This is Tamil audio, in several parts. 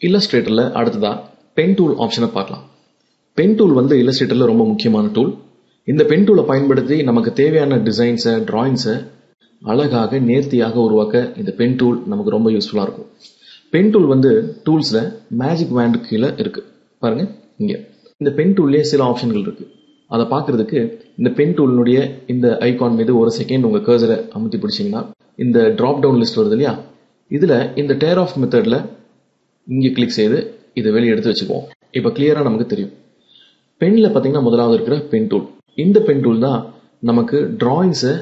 இல்லஸ்ட்ரேட்டரில் அடுத்ததாக பென் டூல் ஆப்ஷனை பார்க்கலாம். பென் டூல் வந்து இல்லஸ்ட்ரேட்டரில் ரொம்ப முக்கியமான டூல் இந்த பென் டூலை பயன்படுத்தி நமக்கு தேவையான டிசைன்ஸை டிராயிங்ஸை அழகாக நேர்த்தியாக உருவாக்க இந்த பென் டூல் நமக்கு ரொம்ப யூஸ்ஃபுல்லாக இருக்கும். பென் டூல் வந்து டூல்ஸில் மேஜிக் வேண்டு கீழே இருக்குது பாருங்கள் இங்கே. இந்த பென் டூல்லேயே சில ஆப்ஷன்கள் இருக்குது அதை பார்க்கறதுக்கு இந்த பென் டூலினுடைய இந்த ஐகான் மீது ஒரு செகண்ட் உங்கள் கர்சரை அமுத்தி பிடிச்சிங்கன்னா இந்த ட்ராப் டவுன் லிஸ்ட் வருது இல்லையா? இதில் இந்த டேர் ஆஃப் மெத்தடில் இங்கே கிளிக் செய்து இதை வெளியே எடுத்து வச்சுக்குவோம். இப்போ கிளியராக நமக்கு தெரியும். பெனில் பார்த்தீங்கன்னா முதலாவது இருக்கிற பென் டூல் இந்த பென் டூல் தான் நமக்கு டிராயிங்ஸை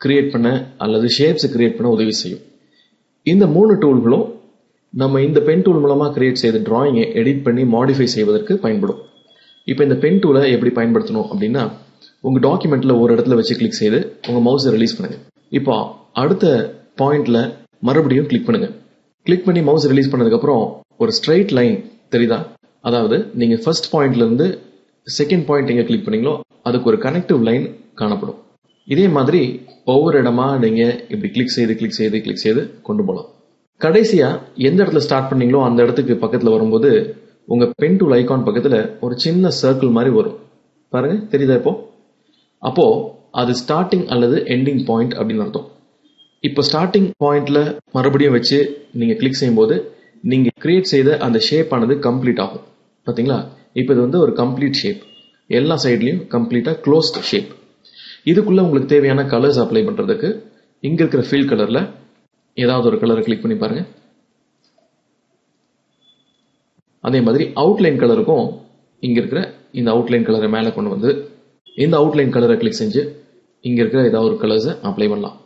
கிரியேட் பண்ண அல்லது ஷேப்ஸை கிரியேட் பண்ண உதவி செய்யும். இந்த மூணு டூல்களும் நம்ம இந்த பென் டூல் மூலமாக கிரியேட் செய்த டிராயிங்கை எடிட் பண்ணி மாடிஃபை செய்வதற்கு பயன்படும். இப்போ இந்த பென் டூலை எப்படி பயன்படுத்தணும் அப்படின்னா உங்கள் டாக்குமெண்ட்டில் ஒரு இடத்துல வச்சு கிளிக் செய்து உங்கள் மவுஸை ரிலீஸ் பண்ணுங்கள் இப்போ அடுத்த பாயிண்டில் மறுபடியும் கிளிக் பண்ணுங்கள் கிளிக் பண்ணி மவுஸ் ரிலீஸ் பண்ணதுக்கப்புறம் ஒரு ஸ்ட்ரைட் லைன் தெரியுதா? அதாவது நீங்கள் ஃபர்ஸ்ட் பாயிண்ட்ல இருந்து செகண்ட் பாயிண்ட் எங்கே கிளிக் பண்ணீங்களோ அதுக்கு ஒரு கனெக்டிவ் லைன் காணப்படும். இதே மாதிரி ஒவ்வொரு இடமா நீங்க இப்படி கிளிக் செய்து கிளிக் செய்து கிளிக் செய்து கொண்டு போகலாம் கடைசியா எந்த இடத்துல ஸ்டார்ட் பண்ணீங்களோ அந்த இடத்துக்கு பக்கத்துல வரும்போது உங்க பென் டூல் ஐகான் பக்கத்துல ஒரு சின்ன சர்க்கிள் மாதிரி வரும். பாருங்க தெரியுதா இப்போ? அப்போ அது ஸ்டார்டிங் அல்லது எண்டிங் பாயிண்ட் அப்படின்னு அர்த்தம். இப்போ ஸ்டார்டிங் பாயிண்ட்ல மறுபடியும் வச்சு நீங்க கிளிக் செய்யும்போது நீங்க கிரியேட் செய்த அந்த ஷேப் ஆனது கம்ப்ளீட் ஆகும். பாத்தீங்களா? இப்போ இது வந்து ஒரு கம்ப்ளீட் ஷேப் எல்லா சைட்லயும் கம்ப்ளீட்டா க்ளோஸ்ட் ஷேப் இதுக்குள்ள உங்களுக்கு தேவையான கலர்ஸ் அப்ளை பண்றதுக்கு இங்க இருக்கிற ஃபீல் கலர்ல ஏதாவது ஒரு கலரை கிளிக் பண்ணி பாருங்க. அதே மாதிரி அவுட்லைன் கலருக்கும் இங்க இருக்கிற இந்த அவுட்லைன் கலரை மேலே கொண்டு வந்து இந்த அவுட்லைன் கலரை கிளிக் செஞ்சு இங்க இருக்கிற ஏதாவது ஒரு கலர்ஸை அப்ளை பண்ணலாம்.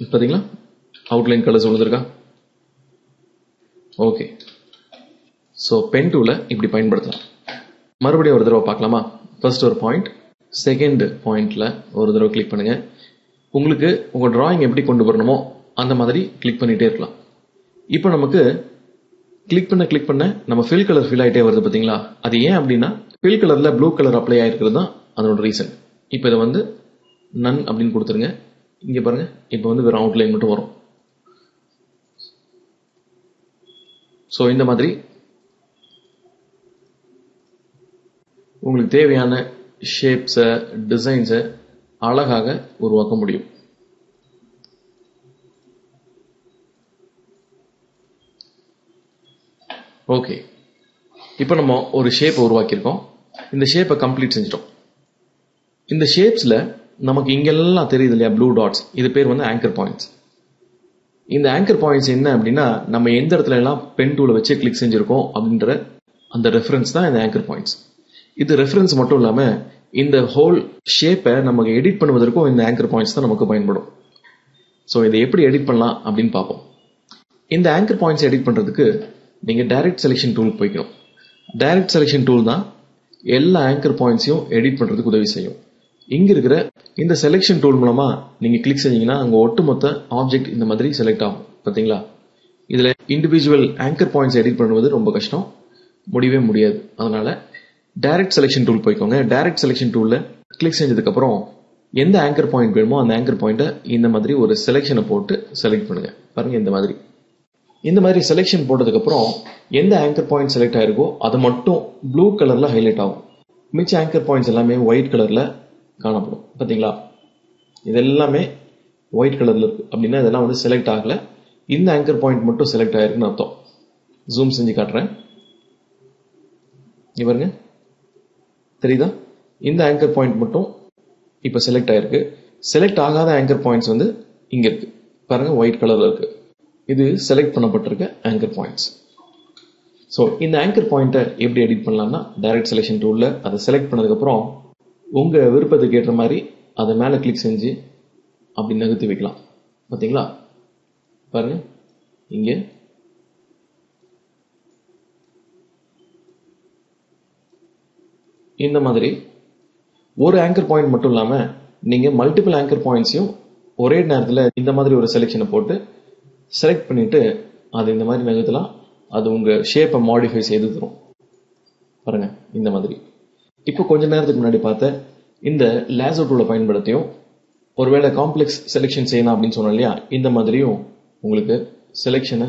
பாத்தீங்களா? அவுட்லைன் கலர்ஸ் வந்துருக்கா ஓகே ஸோ பென் டூவில் இப்படி பயன்படுத்தலாம். மறுபடியும் ஒரு தடவை பார்க்கலாமா? ஃபர்ஸ்ட் ஒரு பாயிண்ட் செகண்ட் பாயிண்ட்ல ஒரு தடவை கிளிக் பண்ணுங்க. உங்களுக்கு உங்க டிராயிங் எப்படி கொண்டு வரணுமோ அந்த மாதிரி கிளிக் பண்ணிட்டே இருக்கலாம். இப்போ நமக்கு கிளிக் பண்ண கிளிக் பண்ண நம்ம ஃபில் கலர் ஃபில் ஆகிட்டே வருது பார்த்தீங்களா? அது ஏன் அப்படின்னா ஃபில் கலர்ல ப்ளூ கலர் அப்ளை ஆயிருக்கிறது தான் அதனோட ரீசன் இப்போ இதை வந்து நன் அப்படின்னு கொடுத்துருங்க. இங்கே பாருங்க இப்போ வந்து வெறும் அவுட்லைன் மட்டும் வரும். ஸோ இந்த மாதிரி உங்களுக்கு தேவையான ஷேப்ஸை டிசைன்ஸை அழகாக உருவாக்க முடியும். ஓகே இப்போ நம்ம ஒரு ஷேப்பை உருவாக்கியிருக்கோம். இந்த ஷேப்பை கம்ப்ளீட் செஞ்சிட்டோம். இந்த ஷேப்ஸில் நமக்கு இங்கெல்லாம் தெரியுது இல்லையா? ப்ளூ டாட்ஸ் இது பேர் வந்து ஆங்கர் பாயிண்ட்ஸ் இந்த ஆங்கர் பாயிண்ட்ஸ் என்ன அப்படின்னா நம்ம எந்த இடத்துல எல்லாம் பென் டூலை வச்சு கிளிக் செஞ்சிருக்கோம் அப்படின்ற அந்த ரெஃபரன்ஸ் தான் இந்த ஆங்கர் பாயிண்ட்ஸ் இது ரெஃபரன்ஸ் மட்டும் இல்லாம இந்த ஹோல் ஷேப்பை நமக்கு எடிட் பண்ணுவதற்கும் இந்த ஆங்கர் பாயிண்ட்ஸ் தான் நமக்கு பயன்படும். ஸோ இதை எப்படி எடிட் பண்ணலாம் அப்படின்னு பார்ப்போம். இந்த ஆங்கர் பாயிண்ட்ஸ் எடிட் பண்றதுக்கு நீங்க டைரக்ட் செலெக்ஷன் டூல் போய்க்கணும். டைரக்ட் செலெக்ஷன் டூல் தான் எல்லா ஆங்கர் பாயிண்ட்ஸையும் எடிட் பண்றதுக்கு உதவி செய்யும். இங்க இருக்கிற இந்த செலெக்ஷன் டூல் மூலமா நீங்க கிளிக் செஞ்சீங்கன்னா அங்க ஒட்டுமொத்த ஆப்ஜெக்ட் இந்த மாதிரி செலக்ட் ஆகும். பாத்தீங்களா இதுல இண்டிவிஜுவல் ஆங்கர் பாயிண்ட்ஸ் எடிட் பண்ணுவது ரொம்ப கஷ்டம். முடியவே முடியாது. அதனால டைரக்ட் செலெக்ஷன் டூல் போய்க்கோங்க. டைரக்ட் செலெக்ஷன் டூல்ல கிளிக் செஞ்சதுக்கு அப்புறம் எந்த ஆங்கர் பாயிண்ட் வேணுமோ அந்த ஆங்கர் பாயிண்ட்டை இந்த மாதிரி ஒரு செலெக்ஷனை போட்டு செலக்ட் பண்ணுங்க. பாருங்க இந்த மாதிரி. இந்த மாதிரி செலெக்ஷன் போட்டதுக்கு அப்புறம் எந்த ஆங்கர் பாயிண்ட் செலக்ட் ஆயிருக்கோ அது மட்டும் ப்ளூ கலர்ல ஹைலைட் ஆகும். மிச்ச ஆங்கர் பாயிண்ட்ஸ் எல்லாமே ஒயிட் கலர்ல காணப்படும். பார்த்தீங்களா? இது எல்லாமே ஒயிட் கலர்ல இருக்கு. அப்படின்னா இதெல்லாம் வந்து செலக்ட் ஆகல. இந்த ஆங்கர் பாயிண்ட் மட்டும் செலக்ட் ஆயிருக்குன்னு அர்த்தம். ஜூம் செஞ்சு காட்டுறேன். இவருங்க பாருங்க. தெரியுதா? இந்த ஆங்கர் பாயிண்ட் மட்டும் இப்போ செலக்ட் ஆயிருக்கு. செலக்ட் ஆகாத ஆங்கர் பாயிண்ட்ஸ் வந்து இங்க இருக்கு. பாருங்க ஒயிட் கலர்ல இருக்கு. இது செலக்ட் பண்ணப்பட்டிருக்க ஆங்கர் பாயிண்ட்ஸ் ஸோ இந்த ஆங்கர் பாயிண்ட்டை எப்படி எடிட் பண்ணலாம்னா டைரக்ட் செலெக்ஷன் டூலில் அதை செலக்ட் பண்ணதுக்கப்புறம் உங்கள் விருப்பத்துக்கு ஏற்ற மாதிரி அதை மேலே கிளிக் செஞ்சு அப்படி நகர்த்தி வைக்கலாம். பார்த்தீங்களா பாருங்க. இங்கே. இந்த மாதிரி ஒரு ஆங்கர் பாயிண்ட் மட்டும் இல்லாமல் நீங்கள் மல்டிபிள் ஆங்கர் பாயிண்ட்ஸையும் ஒரே நேரத்தில் இந்த மாதிரி ஒரு செலெக்ஷனை போட்டு செலக்ட் பண்ணிவிட்டு அது இந்த மாதிரி நகர்த்தலாம். அது உங்கள் ஷேப்பை மாடிஃபை செய்து தரும். பாருங்கள் இந்த மாதிரி. இப்போ கொஞ்ச நேரத்துக்கு முன்னாடி பார்த்த இந்த லேசர் டூலை பயன்படுத்தியும் ஒருவேளை காம்ப்ளெக்ஸ் செலெக்ஷன் செய்யணும் அப்படின்னு சொன்னோம் இல்லையா இந்த மாதிரியும் உங்களுக்கு செலெக்ஷனை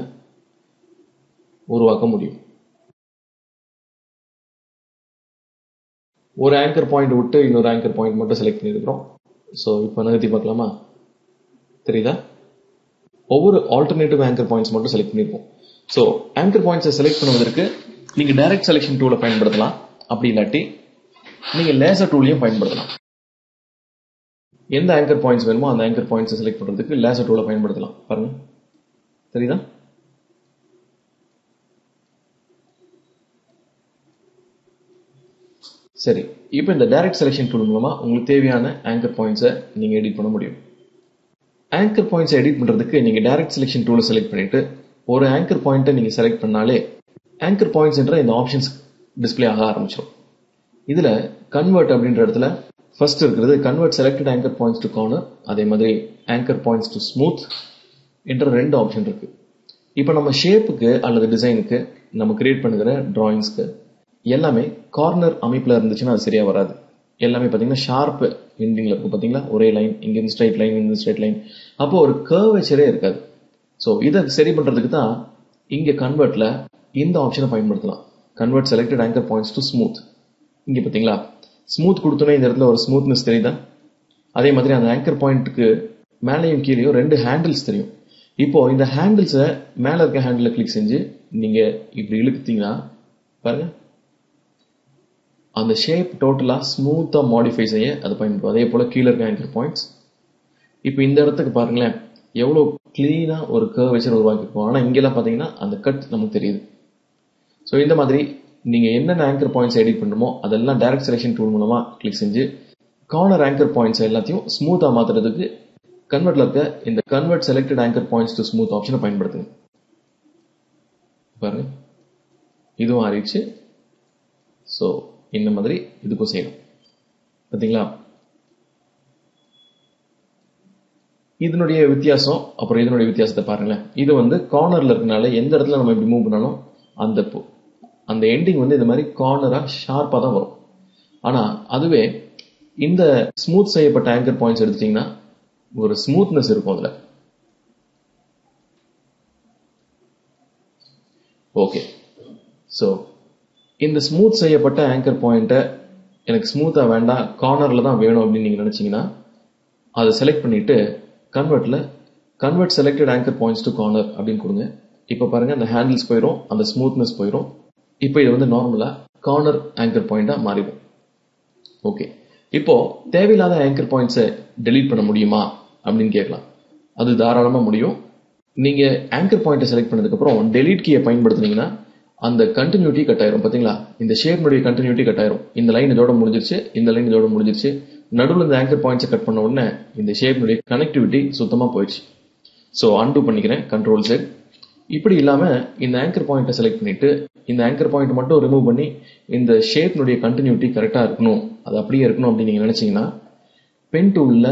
உருவாக்க முடியும். ஒரு ஆங்கர் பாயிண்ட் விட்டு இன்னொரு ஆங்கர் பாயிண்ட் மட்டும் செலக்ட் பண்ணியிருக்கிறோம். ஸோ இப்போ நகர்த்தி பார்க்கலாமா? தெரியுதா? ஒவ்வொரு ஆல்டர்னேட்டிவ் ஆங்கர் பாயிண்ட்ஸ் மட்டும் செலக்ட் பண்ணியிருக்கோம். ஸோ ஆங்கர் பாயிண்ட்ஸை செலக்ட் பண்ணுவதற்கு நீங்கள் டைரக்ட் செலெக்ஷன் டூலை பயன்படுத்தலாம். அப்படி இல்லாட்டி நீங்கள் லேசர் டூலையும் பயன்படுத்தலாம். எந்த ஆங்கர் பாயிண்ட்ஸ் வேணுமோ அந்த ஆங்கர் பாயிண்ட்ஸை செலக்ட் பண்ணுறதுக்கு லேசர் டூலை பயன்படுத்தலாம். பாருங்க. தெரியுதா? சரி. இப்போ இந்த டைரக்ட் செலெக்ஷன் டூல் மூலமா உங்களுக்கு தேவையான ஆங்கர் பாயிண்ட்ஸை நீங்க எடிட் பண்ண முடியும். ஆங்கர் பாயிண்ட்ஸை எடிட் பண்றதுக்கு நீங்க டைரக்ட் செலெக்ஷன் டூலை செலக்ட் பண்ணிட்டு ஒரு ஆங்கர் பாயிண்ட்டை நீங்க செலக்ட் பண்ணாலே ஆங்கர் பாயிண்ட்ஸ்ன்ற இந்த ஆப்ஷன்ஸ் டிஸ்பிளே ஆக ஆரம்பிச்சிடும் இதுல கன்வெர்ட் அப்படின்ற இடத்துல ஃபர்ஸ்ட் இருக்கிறது convert selected anchor points to corner அதே மாதிரி ஆங்கர் பாயிண்ட்ஸ் டு ஸ்மூத் என்ற ரெண்டு ஆப்ஷன் இருக்கு. இப்போ நம்ம ஷேப்புக்கு அல்லது டிசைனுக்கு நம்ம கிரியேட் பண்ணுகிற டிராயிங்ஸ்க்கு எல்லாமே கார்னர் அமைப்பில் இருந்துச்சுன்னா அது சரியாக வராது. எல்லாமே பார்த்தீங்கன்னா ஷார்ப்பு எண்டிங்கில் இருக்கும் பார்த்தீங்களா ஒரே லைன் இங்கே ஸ்ட்ரைட் லைன் இந்த ஸ்ட்ரைட் லைன் அப்போ ஒரு கர்வேச்சரே இருக்காது. ஸோ இதை சரி பண்ணுறதுக்கு தான் இங்கே கன்வெர்ட்டில் இந்த ஆப்ஷனை பயன்படுத்தலாம். Convert selected anchor points to smooth இங்கே பார்த்தீங்களா ஸ்மூத் கொடுத்தோன்னே இந்த இடத்துல ஒரு ஸ்மூத்னஸ் தெரியுதா? அதே மாதிரி அந்த ஆங்கர் பாயிண்ட்டுக்கு மேலேயும் கீழேயும் ரெண்டு ஹேண்டில்ஸ் தெரியும். இப்போ இந்த ஹேண்டில்ஸை மேலே இருக்க ஹேண்டில் கிளிக் செஞ்சு நீங்கள் இப்படி இழுத்தீங்கன்னா பாருங்க. அந்த ஷேப் டோட்டலாக ஸ்மூத்தாக மாடிஃபை செய்ய அது பயன்படும். அதே போல் கீழே இருக்க ஆங்கர் பாயிண்ட்ஸ் இப்போ இந்த இடத்துக்கு பாருங்களேன் எவ்வளோ க்ளீனாக ஒரு கர்வேச்சர் உருவாக்கியிருக்கோம். ஆனால் இங்கெல்லாம் பார்த்தீங்கன்னா அந்த கட் நமக்கு தெரியுது. ஸோ இந்த மாதிரி நீங்கள் என்னென்ன ஆங்கர் பாயிண்ட்ஸ் எடிட் பண்ணுமோ அதெல்லாம் டைரக்ட் செலெக்ஷன் டூல் மூலமாக கிளிக் செஞ்சு கார்னர் ஆங்கர் பாயிண்ட்ஸ் எல்லாத்தையும் ஸ்மூத்தாக மாற்றுறதுக்கு கன்வெர்ட்ல இருக்க இந்த convert selected anchor points to smooth ஆப்ஷனை பயன்படுத்துங்க. பாருங்க. இதுவும் ஆறிடுச்சு ஸோ இந்த மாதிரி இதுக்கும் செய்யணும் பார்த்தீங்களா இதனுடைய வித்தியாசம் அப்புறம் இதனுடைய வித்தியாசத்தை பாருங்களேன். இது வந்து கார்னர்ல இருக்கனால எந்த இடத்துல நம்ம இப்படி மூவ் பண்ணாலும் அந்த அந்த எண்டிங் வந்து இந்த மாதிரி கார்னராக ஷார்ப்பாக தான் வரும். ஆனால் அதுவே இந்த ஸ்மூத் செய்யப்பட்ட ஆங்கர் பாயிண்ட்ஸ் எடுத்துட்டிங்கன்னா ஒரு ஸ்மூத்னஸ் இருக்கும் அதில். ஓகே ஸோ இந்த ஸ்மூத் செய்யப்பட்ட ஆங்கர் பாயிண்ட்டை எனக்கு ஸ்மூத்தாக வேண்டாம் கார்னரில் தான் வேணும் அப்படின்னு நீங்கள் நினச்சிங்கன்னா அதை செலக்ட் பண்ணிட்டு கன்வெர்ட்டில் convert selected anchor points to corner அப்படின்னு கொடுங்க. இப்போ பாருங்கள் அந்த ஹேண்டில்ஸ் போயிடும் அந்த ஸ்மூத்னஸ் போயிடும் இப்போ இது வந்து நார்மலாக கார்னர் ஆங்கர் பாயிண்டாக மாறிடும் ஓகே இப்போ தேவையில்லாத ஆங்கர் பாயிண்ட்ஸை டெலீட் பண்ண முடியுமா அப்படின்னு கேட்கலாம். அது தாராளமாக முடியும். நீங்கள் ஆங்கர் பாயிண்ட்டை செலக்ட் பண்ணதுக்கப்புறம் டெலீட் கீயை பயன்படுத்துனீங்கன்னா அந்த கண்டினியூட்டி கட் ஆயிரும் பார்த்தீங்களா? இந்த ஷேப்னுடைய கண்டினியூட்டி கட் ஆயிரும் இந்த லைன் இதோட முடிஞ்சிருச்சு இந்த லைன் இதோட முடிஞ்சிருச்சு. நடுவில் இந்த ஆங்கர் பாயிண்ட்ஸை கட் பண்ண உடனே இந்த ஷேப்னுடைய கனெக்டிவிட்டி சுத்தமாக போயிடுச்சு. ஸோ அன்டூ பண்ணிக்கிறேன் கண்ட்ரோல் செட் இப்படி இல்லாமல் இந்த ஆங்கர் பாயிண்ட்டை செலக்ட் பண்ணிவிட்டு இந்த ஆங்கர் பாயிண்ட் மட்டும் ரிமூவ் பண்ணி இந்த ஷேப்னுடைய கண்டினியூட்டி கரெக்டாக இருக்கணும். அது அப்படியே இருக்கணும் அப்படின்னு நீங்கள் நினச்சிங்கன்னா பென் டூல்ல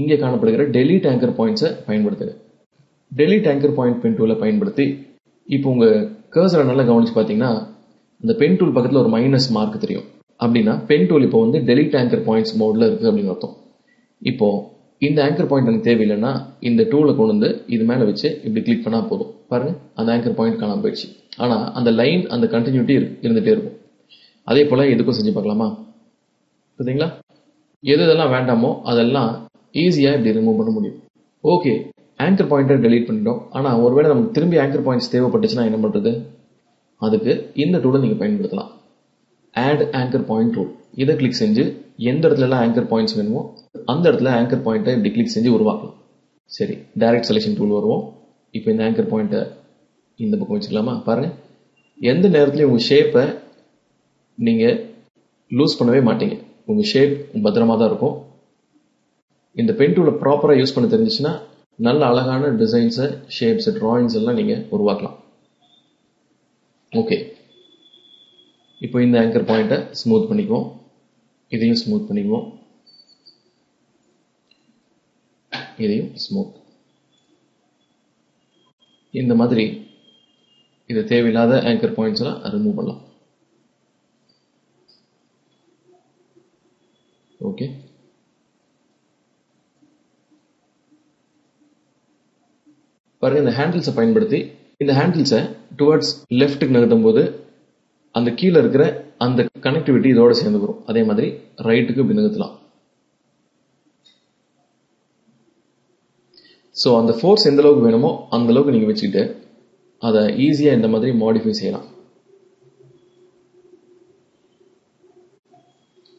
இங்கே காணப்படுகிற டெலிட் ஆங்கர் பாயிண்ட்ஸை பயன்படுத்துங்க. டெலிட் ஆங்கர் பாயிண்ட் பென் டூலை பயன்படுத்தி இப்போ உங்கள் கேர்சரை நல்லா கவனிச்சு பார்த்தீங்கன்னா இந்த பென் டூல் பக்கத்தில் ஒரு மைனஸ் மார்க் தெரியும். அப்படின்னா பென் டூல் இப்போ வந்து டெலிட் ஆங்கர் பாயிண்ட்ஸ் மோடில் இருக்குது அப்படின்னு அர்த்தம். இப்போது இந்த ஆங்கர் பாயிண்ட் எனக்கு தேவையில்லைன்னா இந்த டூலை கொண்டு வந்து இது மேலே வச்சு இப்படி கிளிக் பண்ணால் போதும். பாருங்க அந்த ஆங்கர் பாயிண்ட் காணாம போயிடுச்சு. ஆனால் அந்த லைன் அந்த கண்டினியூட்டி இருந்துகிட்டே இருக்கும். அதே போல் எதுக்கும் செஞ்சு பார்க்கலாமா? பார்த்தீங்களா எது இதெல்லாம் வேண்டாமோ அதெல்லாம் ஈஸியாக இப்படி ரிமூவ் பண்ண முடியும். ஓகே ஆங்கர் பாயிண்டை டெலீட் பண்ணிட்டோம். ஆனால் ஒருவேளை நமக்கு திரும்பி ஆங்கர் பாயிண்ட்ஸ் தேவைப்பட்டுச்சுன்னா என்ன பண்ணுறது அதுக்கு இந்த டூலை நீங்கள் பயன்படுத்தலாம். ஆட் ஆங்கர் பாயிண்ட் டூல் இதை கிளிக் செஞ்சு எந்த இடத்துலலாம் ஆங்கர் பாயிண்ட்ஸ் வேணுமோ அந்த இடத்துல ஆங்கர் பாயிண்ட்டை இப்படி கிளிக் செஞ்சு உருவாக்கலாம். சரி டைரக்ட் செலெக்ஷன் டூல் வருவோம். இப்போ இந்த ஆங்கர் பாயிண்ட்டை இந்த பக்கம் வச்சுக்கலாமா பாருங்கள் எந்த நேரத்துலையும் உங்கள் ஷேப்பை நீங்கள் லூஸ் பண்ணவே மாட்டீங்க. உங்கள் ஷேப் பத்திரமா தான் இருக்கும். இந்த பென் டூலை யூஸ் பண்ண தெரிஞ்சிச்சுன்னா நல்ல அழகான டிசைன்ஸை ஷேப்ஸ் டிராயிங்ஸ் எல்லாம் நீங்கள் உருவாக்கலாம். ஓகே இப்போ இந்த ஆங்கர் பாயிண்ட்டை ஸ்மூத் பண்ணிக்குவோம். இதையும் ஸ்மூத் பண்ணிக்குவோம் இதையும் ஸ்மூத் இந்த மாதிரி இது தேவையில்லாத ஆங்கர் பாயிண்ட்ஸ் எல்லாம் ரிமூவ் பண்ணலாம். ஓகே பாருங்க இந்த ஹேண்டில்ஸை பயன்படுத்தி இந்த ஹேண்டில்ஸை டுவர்ட்ஸ் லெஃப்ட்டுக்கு நகர்த்தும் போது அந்த கீழே இருக்கிற அந்த கனெக்டிவிட்டி இதோட சேர்ந்து வரும் அதே மாதிரி ரைட்டுக்கு இப்படி ஸோ அந்த ஃபோர்ஸ் எந்த அளவுக்கு வேணுமோ அந்த அளவுக்கு நீங்கள் வச்சுக்கிட்டு அதை ஈஸியாக இந்த மாதிரி மாடிஃபை செய்யலாம்.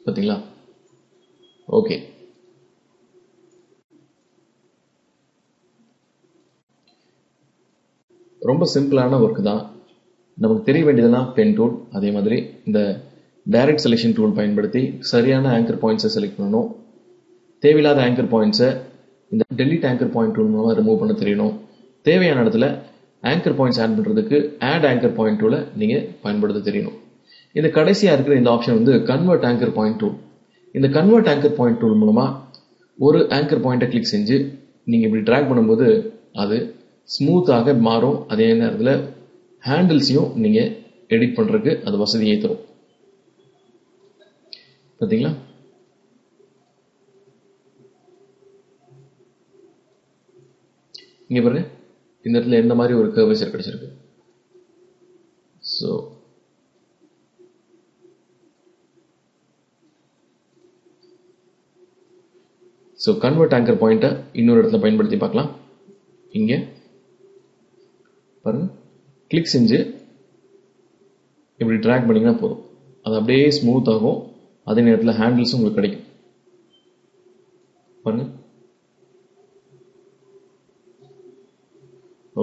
பார்த்தீங்களா ஓகே ரொம்ப சிம்பிளான ஒர்க் தான். நமக்கு தெரிய வேண்டியதெல்லாம் பென் டூல் அதே மாதிரி இந்த டைரக்ட் செலெக்ஷன் டூல் பயன்படுத்தி சரியான ஆங்கர் பாயிண்ட்ஸை செலக்ட் பண்ணணும். தேவையில்லாத ஆங்கர் பாயிண்ட்ஸை இந்த டெலிட் ஆங்கர் பாயிண்ட் டூல் மூலமாக ரிமூவ் பண்ண தெரியணும். தேவையான இடத்துல ஆங்கர் பாயிண்ட்ஸ் ஆட் பண்ணுறதுக்கு ஆட் ஆங்கர் பாயிண்ட் டூலை நீங்கள் பயன்படுத்த தெரியணும். இந்த கடைசியாக இருக்கிற இந்த ஆப்ஷன் வந்து கன்வெர்ட் ஆங்கர் பாயிண்ட் டூல் இந்த கன்வெர்ட் ஆங்கர் பாயிண்ட் டூல் மூலமாக ஒரு ஆங்கர் பாயிண்ட்டை கிளிக் செஞ்சு நீங்கள் இப்படி ட்ராக் பண்ணும்போது அது ஸ்மூத்தாக மாறும். அதே நேரத்தில் ஹேண்டில்ஸையும் நீங்கள் எடிட் பண்ணுறதுக்கு அது வசதியை தரும். பார்த்தீங்களா இங்கே பாருங்க. இந்த இடத்துல எந்த மாதிரி ஒரு கர்வேச்சர் கிடைச்சிருக்கு. ஸோ ஸோ கன்வெர்ட் ஆங்கர் பாயிண்ட்டை இன்னொரு இடத்துல பயன்படுத்தி பார்க்கலாம். இங்கே கிளிக் செஞ்சு இப்படி ட்ராக் பண்ணிங்கன்னா போதும். அது அப்படியே ஸ்மூத் ஆகும். அதே நேரத்தில் ஹேண்டில்ஸும் உங்களுக்கு கிடைக்கும். பாருங்க.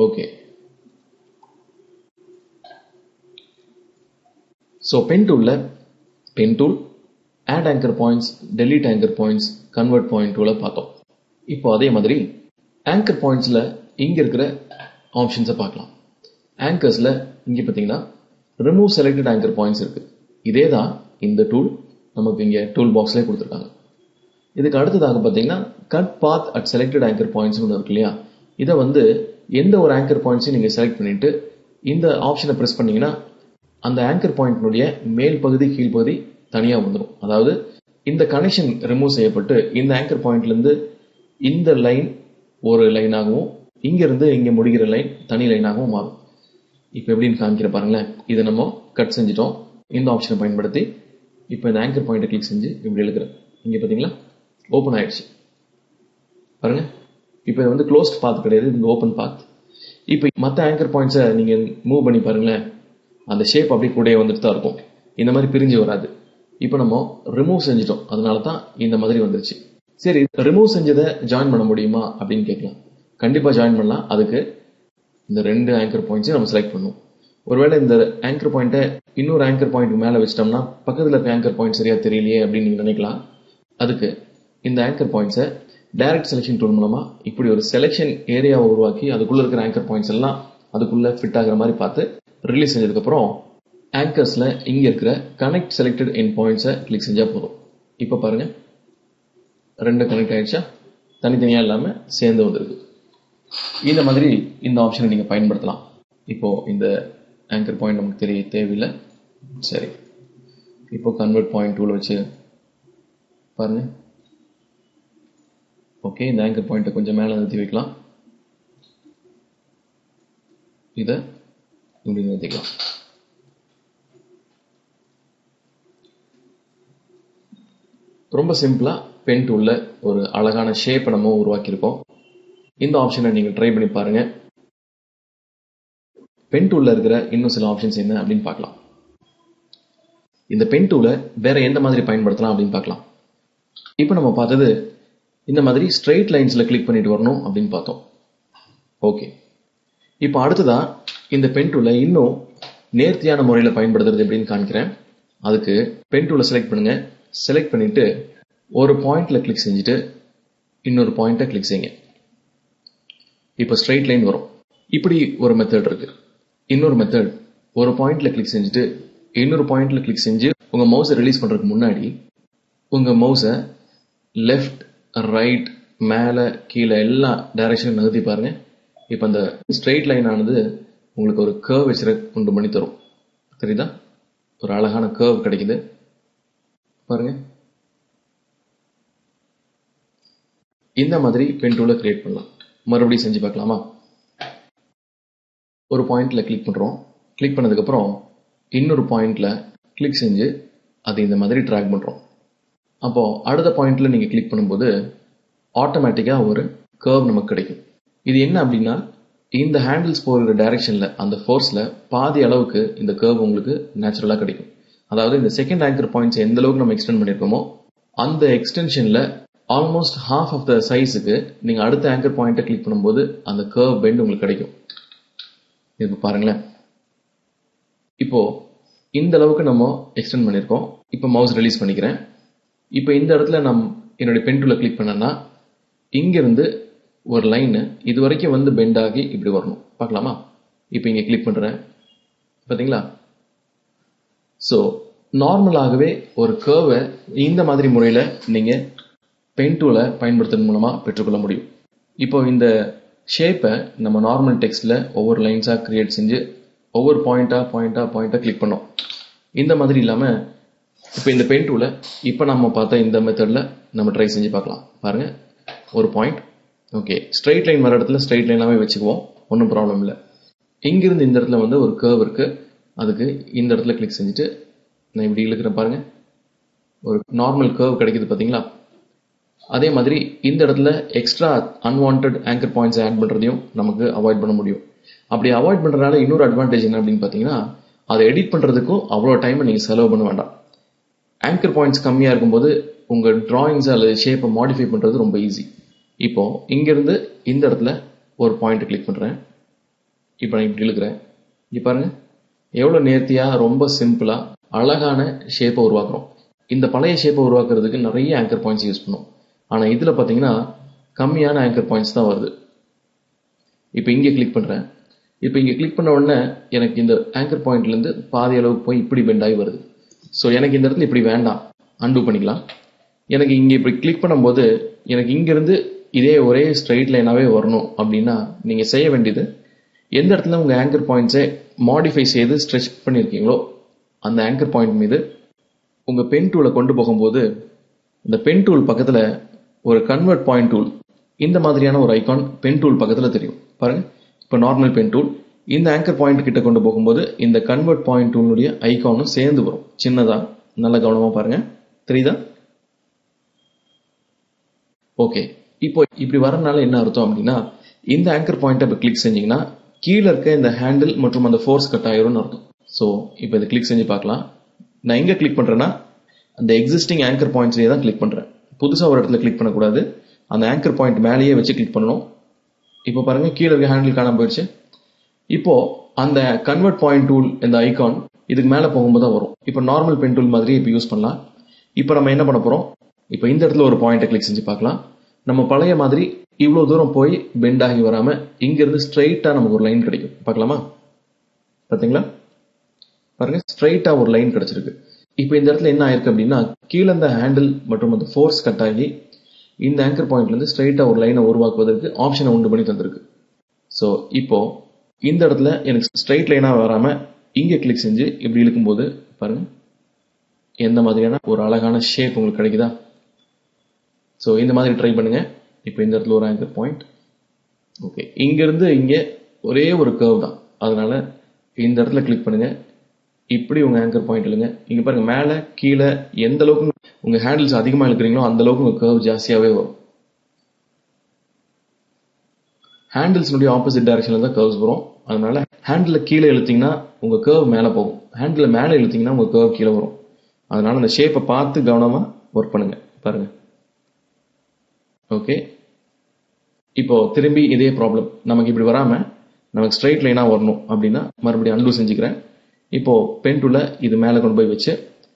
Okay so pen டூலில் pen tool add anchor points delete anchor points convert point டூலை பார்த்தோம். இப்போ அதே மாதிரி ஆங்கர் பாயிண்ட்ஸில் இங்கே இருக்கிற ஆப்ஷன்ஸை பார்க்கலாம். ஆங்கர்ஸில் இங்கே பார்த்தீங்கன்னா ரிமூவ் செலக்டட் ஆங்கர் பாயிண்ட்ஸ் இருக்குது இதே தான் இந்த டூல் நமக்கு இங்கே டூல் பாக்ஸ்லேயே கொடுத்துருக்காங்க. இதுக்கு அடுத்ததாக பார்த்தீங்கன்னா cut path at selected anchor points ஒன்று இருக்கு இல்லையா? இதை வந்து எந்த ஒரு ஆங்கர் பாயிண்ட்ஸையும் நீங்கள் செலக்ட் பண்ணிட்டு இந்த ஆப்ஷனை ப்ரெஸ் பண்ணீங்கன்னா அந்த ஆங்கர் பாயிண்ட்னுடைய மேல் பகுதி கீழ்ப்பகுதி தனியாக வந்துடும் அதாவது இந்த கனெக்ஷன் ரிமூவ் செய்யப்பட்டு இந்த ஆங்கர் பாயிண்ட்லேருந்து இந்த லைன் ஒரு லைனாகவும் இங்கிருந்து இங்கே முடிகிற லைன் தனி லைனாகவும் மாறும். இப்போ எப்படின்னு காமிக்கிற பாருங்களேன். இதை நம்ம கட் செஞ்சிட்டோம். இந்த ஆப்ஷனை பயன்படுத்தி இப்போ இந்த ஆங்கர் பாயிண்ட்டை கிளிக் செஞ்சு இப்படி எழுக்கிறேன் இங்கே பார்த்தீங்களா ஓப்பன் ஆயிடுச்சு. பாருங்க. இப்போ இது வந்து க்ளோஸ்ட் பாத் கிடையாது. இது ஓப்பன் பாத் இப்போ மற்ற ஆங்கர் பாயிண்ட்ஸை நீங்கள் மூவ் பண்ணி பாருங்களேன். அந்த ஷேப் அப்படியே கூட வந்துட்டு தான் இருக்கும். இந்த மாதிரி பிரிஞ்சு வராது. இப்போ நம்ம ரிமூவ் செஞ்சிட்டோம். அதனால தான் இந்த மாதிரி வந்துருச்சு. சரி ரிமூவ் செஞ்சதை ஜாயின் பண்ண முடியுமா அப்படின்னு கேட்கலாம். கண்டிப்பாக ஜாயின் பண்ணலாம். அதுக்கு இந்த ரெண்டு ஆங்கர் பாயிண்ட்ஸையும் நம்ம செலக்ட் பண்ணும் ஒருவேளை இந்த ஆங்கர் பாயிண்ட்டை இன்னொரு ஆங்கர் பாயிண்ட் மேலே வச்சிட்டோம்னா பக்கத்தில் இருக்க ஆங்கர் பாயிண்ட் சரியாக தெரியலையே அப்படின்னு நீங்கள் நினைக்கலாம். அதுக்கு இந்த ஆங்கர் பாயிண்ட்ஸை டைரக்ட் செலெக்ஷன் டூல் மூலமாக இப்படி ஒரு செலெக்ஷன் ஏரியாவை உருவாக்கி அதுக்குள்ளே இருக்கிற ஆங்கர் பாயிண்ட்ஸ் எல்லாம் அதுக்குள்ளே ஃபிட் ஆகிற மாதிரி பார்த்து ரிலீஸ் செஞ்சதுக்கப்புறம் ஆங்கர்ஸில் இங்கே இருக்கிற கனெக்ட் செலக்டட் என் பாயிண்ட்ஸை கிளிக் செஞ்சால் போதும். இப்போ பாருங்கள் ரெண்டு கனெக்ட் ஆகிடுச்சா தனித்தனியாக இல்லாமல் சேர்ந்து வந்திருக்கு. இந்த மாதிரி இந்த ஆப்ஷனை நீங்க பயன்படுத்தலாம். இப்போ இந்த ஆங்கர் பாயிண்ட் நமக்கு தெரிய தேவையில்லை. சரி. இப்போ கன்வெர்ட் பாயிண்ட் டூல வச்சு பாருங்க. ஓகே இந்த ஆங்கர் பாயிண்ட்டை கொஞ்சம் மேலே நிறுத்தி வைக்கலாம். இதை இப்படி நிறுத்திக்கலாம். ரொம்ப சிம்பிளா பென் டூலில் ஒரு அழகான ஷேப்பை நம்ம உருவாக்கியிருக்கோம். இந்த ஆப்ஷனை நீங்கள் ட்ரை பண்ணி பாருங்க. பென் டூல்ல இருக்கிற இன்னும் சில ஆப்ஷன்ஸ் என்ன அப்படின்னு பார்க்கலாம். இந்த பென் டூலை வேற எந்த மாதிரி பயன்படுத்தலாம் அப்படின்னு பார்க்கலாம். இப்போ நம்ம பார்த்தது இந்த மாதிரி ஸ்ட்ரெயிட் லைன்ஸ்ல கிளிக் பண்ணிட்டு வரணும் அப்படின்னு பார்த்தோம். ஓகே இப்போ அடுத்ததா இந்த பென் டூலை இன்னும் நேர்த்தியான முறையில் பயன்படுத்துறது எப்படின்னு காண்கிறேன். அதுக்கு பென் டூலை செலக்ட் பண்ணுங்க. செலக்ட் பண்ணிட்டு ஒரு பாயிண்ட்ல கிளிக் செஞ்சுட்டு இன்னொரு பாயிண்ட்டை கிளிக் செய்யுங்க. இப்போ ஸ்ட்ரெயிட் லைன் வரும். இப்படி ஒரு மெத்தட் இருக்கு. இன்னொரு மெத்தட் ஒரு பாயிண்ட்ல கிளிக் செஞ்சுட்டு இன்னொரு பாயிண்ட்ல கிளிக் செஞ்சு உங்க மவுஸை ரிலீஸ் பண்றதுக்கு முன்னாடி உங்க மவுஸை லெஃப்ட் ரைட் மேலே கீழே எல்லா டைரக்ஷனும் நகர்த்தி பாருங்க. இப்போ அந்த ஸ்ட்ரெயிட் லைன் ஆனது உங்களுக்கு ஒரு கேர்வ் வச்சுரு உண்டு பண்ணி தரும். தெரியுதா? ஒரு அழகான கர்வ் கிடைக்குது. பாருங்க. இந்த மாதிரி பென் டூலை கிரியேட் பண்ணலாம். மறுபடியும் செஞ்சு பார்க்கலாமா? ஒரு பாயிண்ட்ல கிளிக் பண்ணுறோம் கிளிக் பண்ணதுக்கப்புறம் இன்னொரு பாயிண்ட்ல கிளிக் செஞ்சு அது இந்த மாதிரி ட்ராக் பண்ணுறோம் அப்போ அடுத்த பாயிண்ட்ல நீங்கள் கிளிக் பண்ணும்போது ஆட்டோமேட்டிக்காக ஒரு கர்வ் நமக்கு கிடைக்கும். இது என்ன அப்படின்னா இந்த ஹேண்டில்ஸ் போகிற டைரக்ஷனில் அந்த ஃபோர்ஸில் பாதி அளவுக்கு இந்த கர்வ் உங்களுக்கு நேச்சுரலாக கிடைக்கும். அதாவது இந்த செகண்ட் ஆங்கர் பாயிண்ட்ஸ் எந்த அளவுக்கு நம்ம எக்ஸ்டெண்ட் பண்ணியிருக்கோமோ அந்த எக்ஸ்டென்ஷனில் ஆல்மோஸ்ட் ஹாஃப் ஆஃப் த சைஸுக்கு நீங்கள் அடுத்த ஆங்கர் பாயிண்ட்டை கிளிக் பண்ணும்போது அந்த கர்வ் பெண்ட் உங்களுக்கு கிடைக்கும். இப்போ பாருங்களேன். இப்போது இந்த அளவுக்கு நம்ம எக்ஸ்டெண்ட் பண்ணியிருக்கோம் இப்போ மவுஸ் ரிலீஸ் பண்ணிக்கிறேன். இப்போ இந்த இடத்துல நம் என்னுடைய பென்டூலை கிளிக் பண்ணேன்னா இங்கிருந்து ஒரு லைனு இது வரைக்கும் வந்து பெண்ட் ஆகி இப்படி வரணும். பார்க்கலாமா? இப்போ இங்கே கிளிக் பண்ணுறேன் பார்த்தீங்களா ஸோ நார்மலாகவே ஒரு கேர்வை இந்த மாதிரி முறையில் நீங்கள் பென் டூலை பயன்படுத்துறது மூலமாக பெற்றுக்கொள்ள முடியும். இப்போ இந்த ஷேப்பை நம்ம நார்மல் டெக்ஸ்ட்டில் ஒவ்வொரு லைன்ஸாக கிரியேட் செஞ்சு ஒவ்வொரு பாயிண்ட்டாக பாயிண்ட்டாக பாயிண்ட்டாக கிளிக் பண்ணோம். இந்த மாதிரி இல்லாமல் இப்போ இந்த பென் டூலை இப்போ நம்ம பார்த்த இந்த மெத்தடில் நம்ம ட்ரை செஞ்சு பார்க்கலாம். பாருங்கள் ஒரு பாயிண்ட் ஓகே ஸ்ட்ரைட் லைன் வர இடத்துல ஸ்ட்ரைட் லைனாகவே வச்சுக்குவோம். ஒன்றும் ப்ராப்ளம் இல்லை. இங்கிருந்து இந்த இடத்துல வந்து ஒரு கேர்வ் இருக்குது அதுக்கு இந்த இடத்துல கிளிக் செஞ்சுட்டு நான் இப்படி இழுக்கிறேன் பாருங்கள் ஒரு நார்மல் கேர்வ் கிடைக்குது பார்த்தீங்களா? அதே மாதிரி இந்த இடத்துல extra unwanted anchor points add பண்ணுறதையும் நமக்கு அவாய்ட் பண்ண முடியும். அப்படி அவாய்ட் பண்ணுறதுனால இன்னொரு அட்வான்டேஜ் என்ன அப்படின்னு பார்த்தீங்கன்னா அதை எடிட் பண்ணுறதுக்கும் அவ்வளோ டைமை நீங்கள் செலவு பண்ண வேண்டாம். ஆங்கர் பாயிண்ட்ஸ் கம்மியாக இருக்கும்போது உங்கள் ட்ராயிங்ஸ் அல்லது ஷேப்பை மாடிஃபை பண்ணுறது ரொம்ப ஈஸி இப்போ இங்கேருந்து இந்த இடத்துல ஒரு பாயிண்ட் கிளிக் பண்ணுறேன் இப்போ நான் இப்படி இழுக்கிறேன். இங்கே பாருங்க. எவ்வளோ நேர்த்தியாக ரொம்ப சிம்பிளாக அழகான ஷேப்பை உருவாக்குறோம். இந்த பழைய ஷேப்பை உருவாக்குறதுக்கு நிறைய ஆங்கர் பாயிண்ட்ஸ் யூஸ் பண்ணும். ஆனால் இதில் பார்த்தீங்கன்னா கம்மியான ஆங்கர் பாயிண்ட்ஸ் தான் வருது. இப்போ இங்கே கிளிக் பண்ணுறேன் இப்போ இங்கே கிளிக் பண்ண உடனே எனக்கு இந்த ஆங்கர் பாயிண்ட்லேருந்து பாதி அளவுக்கு போய் இப்படி பெண்ட் ஆகி வருது. ஸோ எனக்கு இந்த இடத்துல இப்படி வேண்டாம். அன்டூ பண்ணிக்கலாம். எனக்கு இங்கே இப்படி கிளிக் பண்ணும்போது எனக்கு இங்கேருந்து இதே ஒரே ஸ்ட்ரைட் லைனாகவே வரணும் அப்படின்னா நீங்கள் செய்ய வேண்டியது எந்த இடத்துல உங்கள் ஆங்கர் பாயிண்ட்ஸை மாடிஃபை செய்து ஸ்ட்ரெச் பண்ணியிருக்கீங்களோ அந்த ஆங்கர் பாயிண்ட் மீது உங்கள் பென் டூலை கொண்டு போகும்போது இந்த பென் டூல் பக்கத்தில் ஒரு கன்வெர்ட் பாயிண்ட் டூல் இந்த மாதிரியான ஒரு ஐக்கான் பென் டூல் பக்கத்தில் தெரியும். பாருங்க. இப்போ நார்மல் பென் டூல் இந்த ஆங்கர் பாயிண்ட் கிட்ட கொண்டு போகும்போது இந்த கன்வெர்ட் பாயிண்ட் டூலுடைய ஐகானும் சேர்ந்து வரும். சின்னதாக நல்ல கவனமாக பாருங்க. தெரியுதா? ஓகே இப்போ இப்படி வரனால என்ன அர்த்தம் அப்படின்னா இந்த ஆங்கர் பாயிண்ட்டை இப்போ கிளிக் செஞ்சீங்கன்னா கீழே இருக்க இந்த ஹேண்டில் மற்றும் அந்த ஃபோர்ஸ் கட் ஆயிரும்னு அர்த்தம். ஸோ இப்போ இதை கிளிக் செஞ்சு பார்க்கலாம். நான் எங்கே கிளிக் பண்ணுறேன்னா அந்த எக்ஸிஸ்டிங் ஆங்கர் பாயிண்ட்ஸ்லேயே தான் கிளிக் பண்ணுறேன் புதுசாக ஒரு இடத்துல கிளிக் பண்ணக்கூடாது. அந்த ஆங்கர் பாயிண்ட் மேலேயே வச்சு கிளிக் பண்ணணும். இப்போ பாருங்கள் கீழே இருக்க ஹேண்டில் காணாமல் போயிடுச்சு இப்போது அந்த கன்வெர்ட் பாயிண்ட் டூல் இந்த ஐகான் இதுக்கு மேலே போகும்போது தான் வரும். இப்போ நார்மல் பென் டூல் மாதிரி இப்போ யூஸ் பண்ணலாம். இப்போ நம்ம என்ன பண்ண போகிறோம் இப்போ இந்த இடத்துல ஒரு பாயிண்ட்டை கிளிக் செஞ்சு பார்க்கலாம். நம்ம பழைய மாதிரி இவ்வளோ தூரம் போய் பெண்ட் ஆகி வராமல் இங்கேருந்து ஸ்ட்ரைட்டாக நமக்கு ஒரு லைன் கிடைக்கும். பார்க்கலாமா? பார்த்தீங்களா? பாருங்கள் ஸ்ட்ரைட்டாக ஒரு லைன் கிடச்சிருக்கு. இப்போ இந்த இடத்துல என்ன ஆயிருக்கு அப்படின்னா கீழே இந்த ஹேண்டில் மற்றும் அந்த ஃபோர்ஸ் கட் ஆகி இந்த ஆங்கர் பாயிண்ட்லேருந்து ஸ்ட்ரைட்டாக ஒரு லைனை உருவாக்குவதற்கு ஆப்ஷனை உண்டு பண்ணி தந்திருக்கு. ஸோ இப்போ இந்த இடத்துல எனக்கு ஸ்ட்ரைட் லைனாக வராமல் இங்கே கிளிக் செஞ்சு இப்படி இழுக்கும்போது பாருங்க. எந்த மாதிரியான ஒரு அழகான ஷேப் உங்களுக்கு கிடைக்குதா? ஸோ இந்த மாதிரி ட்ரை பண்ணுங்க. இப்போ இந்த இடத்துல ஒரு ஆங்கர் பாயிண்ட் ஓகே இங்கேருந்து இங்கே ஒரே ஒரு கர்வ் தான். அதனால இந்த இடத்துல கிளிக் பண்ணுங்க. இப்படி உங்கள் ஆங்கர் பாயிண்ட் இல்லைங்க இங்கே பாருங்கள் மேலே கீழே எந்த அளவுக்கு உங்கள் ஹேண்டில்ஸ் அதிகமாக இழுக்கிறீங்களோ அந்த அளவுக்கு உங்கள் கர்வ் ஜாஸ்தியாகவே வரும். ஹேண்டில்ஸ்னுடைய ஆப்போசிட் டைரக்ஷனில் தான் கர்வ்ஸ் வரும். அதனால ஹேண்டில் கீழே இழுத்தீங்கன்னா உங்கள் கர்வ் மேலே போகும். ஹேண்டில் மேலே இழுத்தீங்கன்னா உங்கள் கர்வ் கீழே வரும். அதனால அந்த ஷேப்பை பார்த்து கவனமாக ஒர்க் பண்ணுங்க. பாருங்க. ஓகே இப்போ திரும்பி இதே ப்ராப்ளம் நமக்கு இப்படி வராமல் நமக்கு ஸ்ட்ரைட் லைனாக வரணும் அப்படின்னா மறுபடியும் அன்லூ செஞ்சுக்கிறேன். இப்போ பென் டூல இது மேலே கொண்டு போய் வச்சு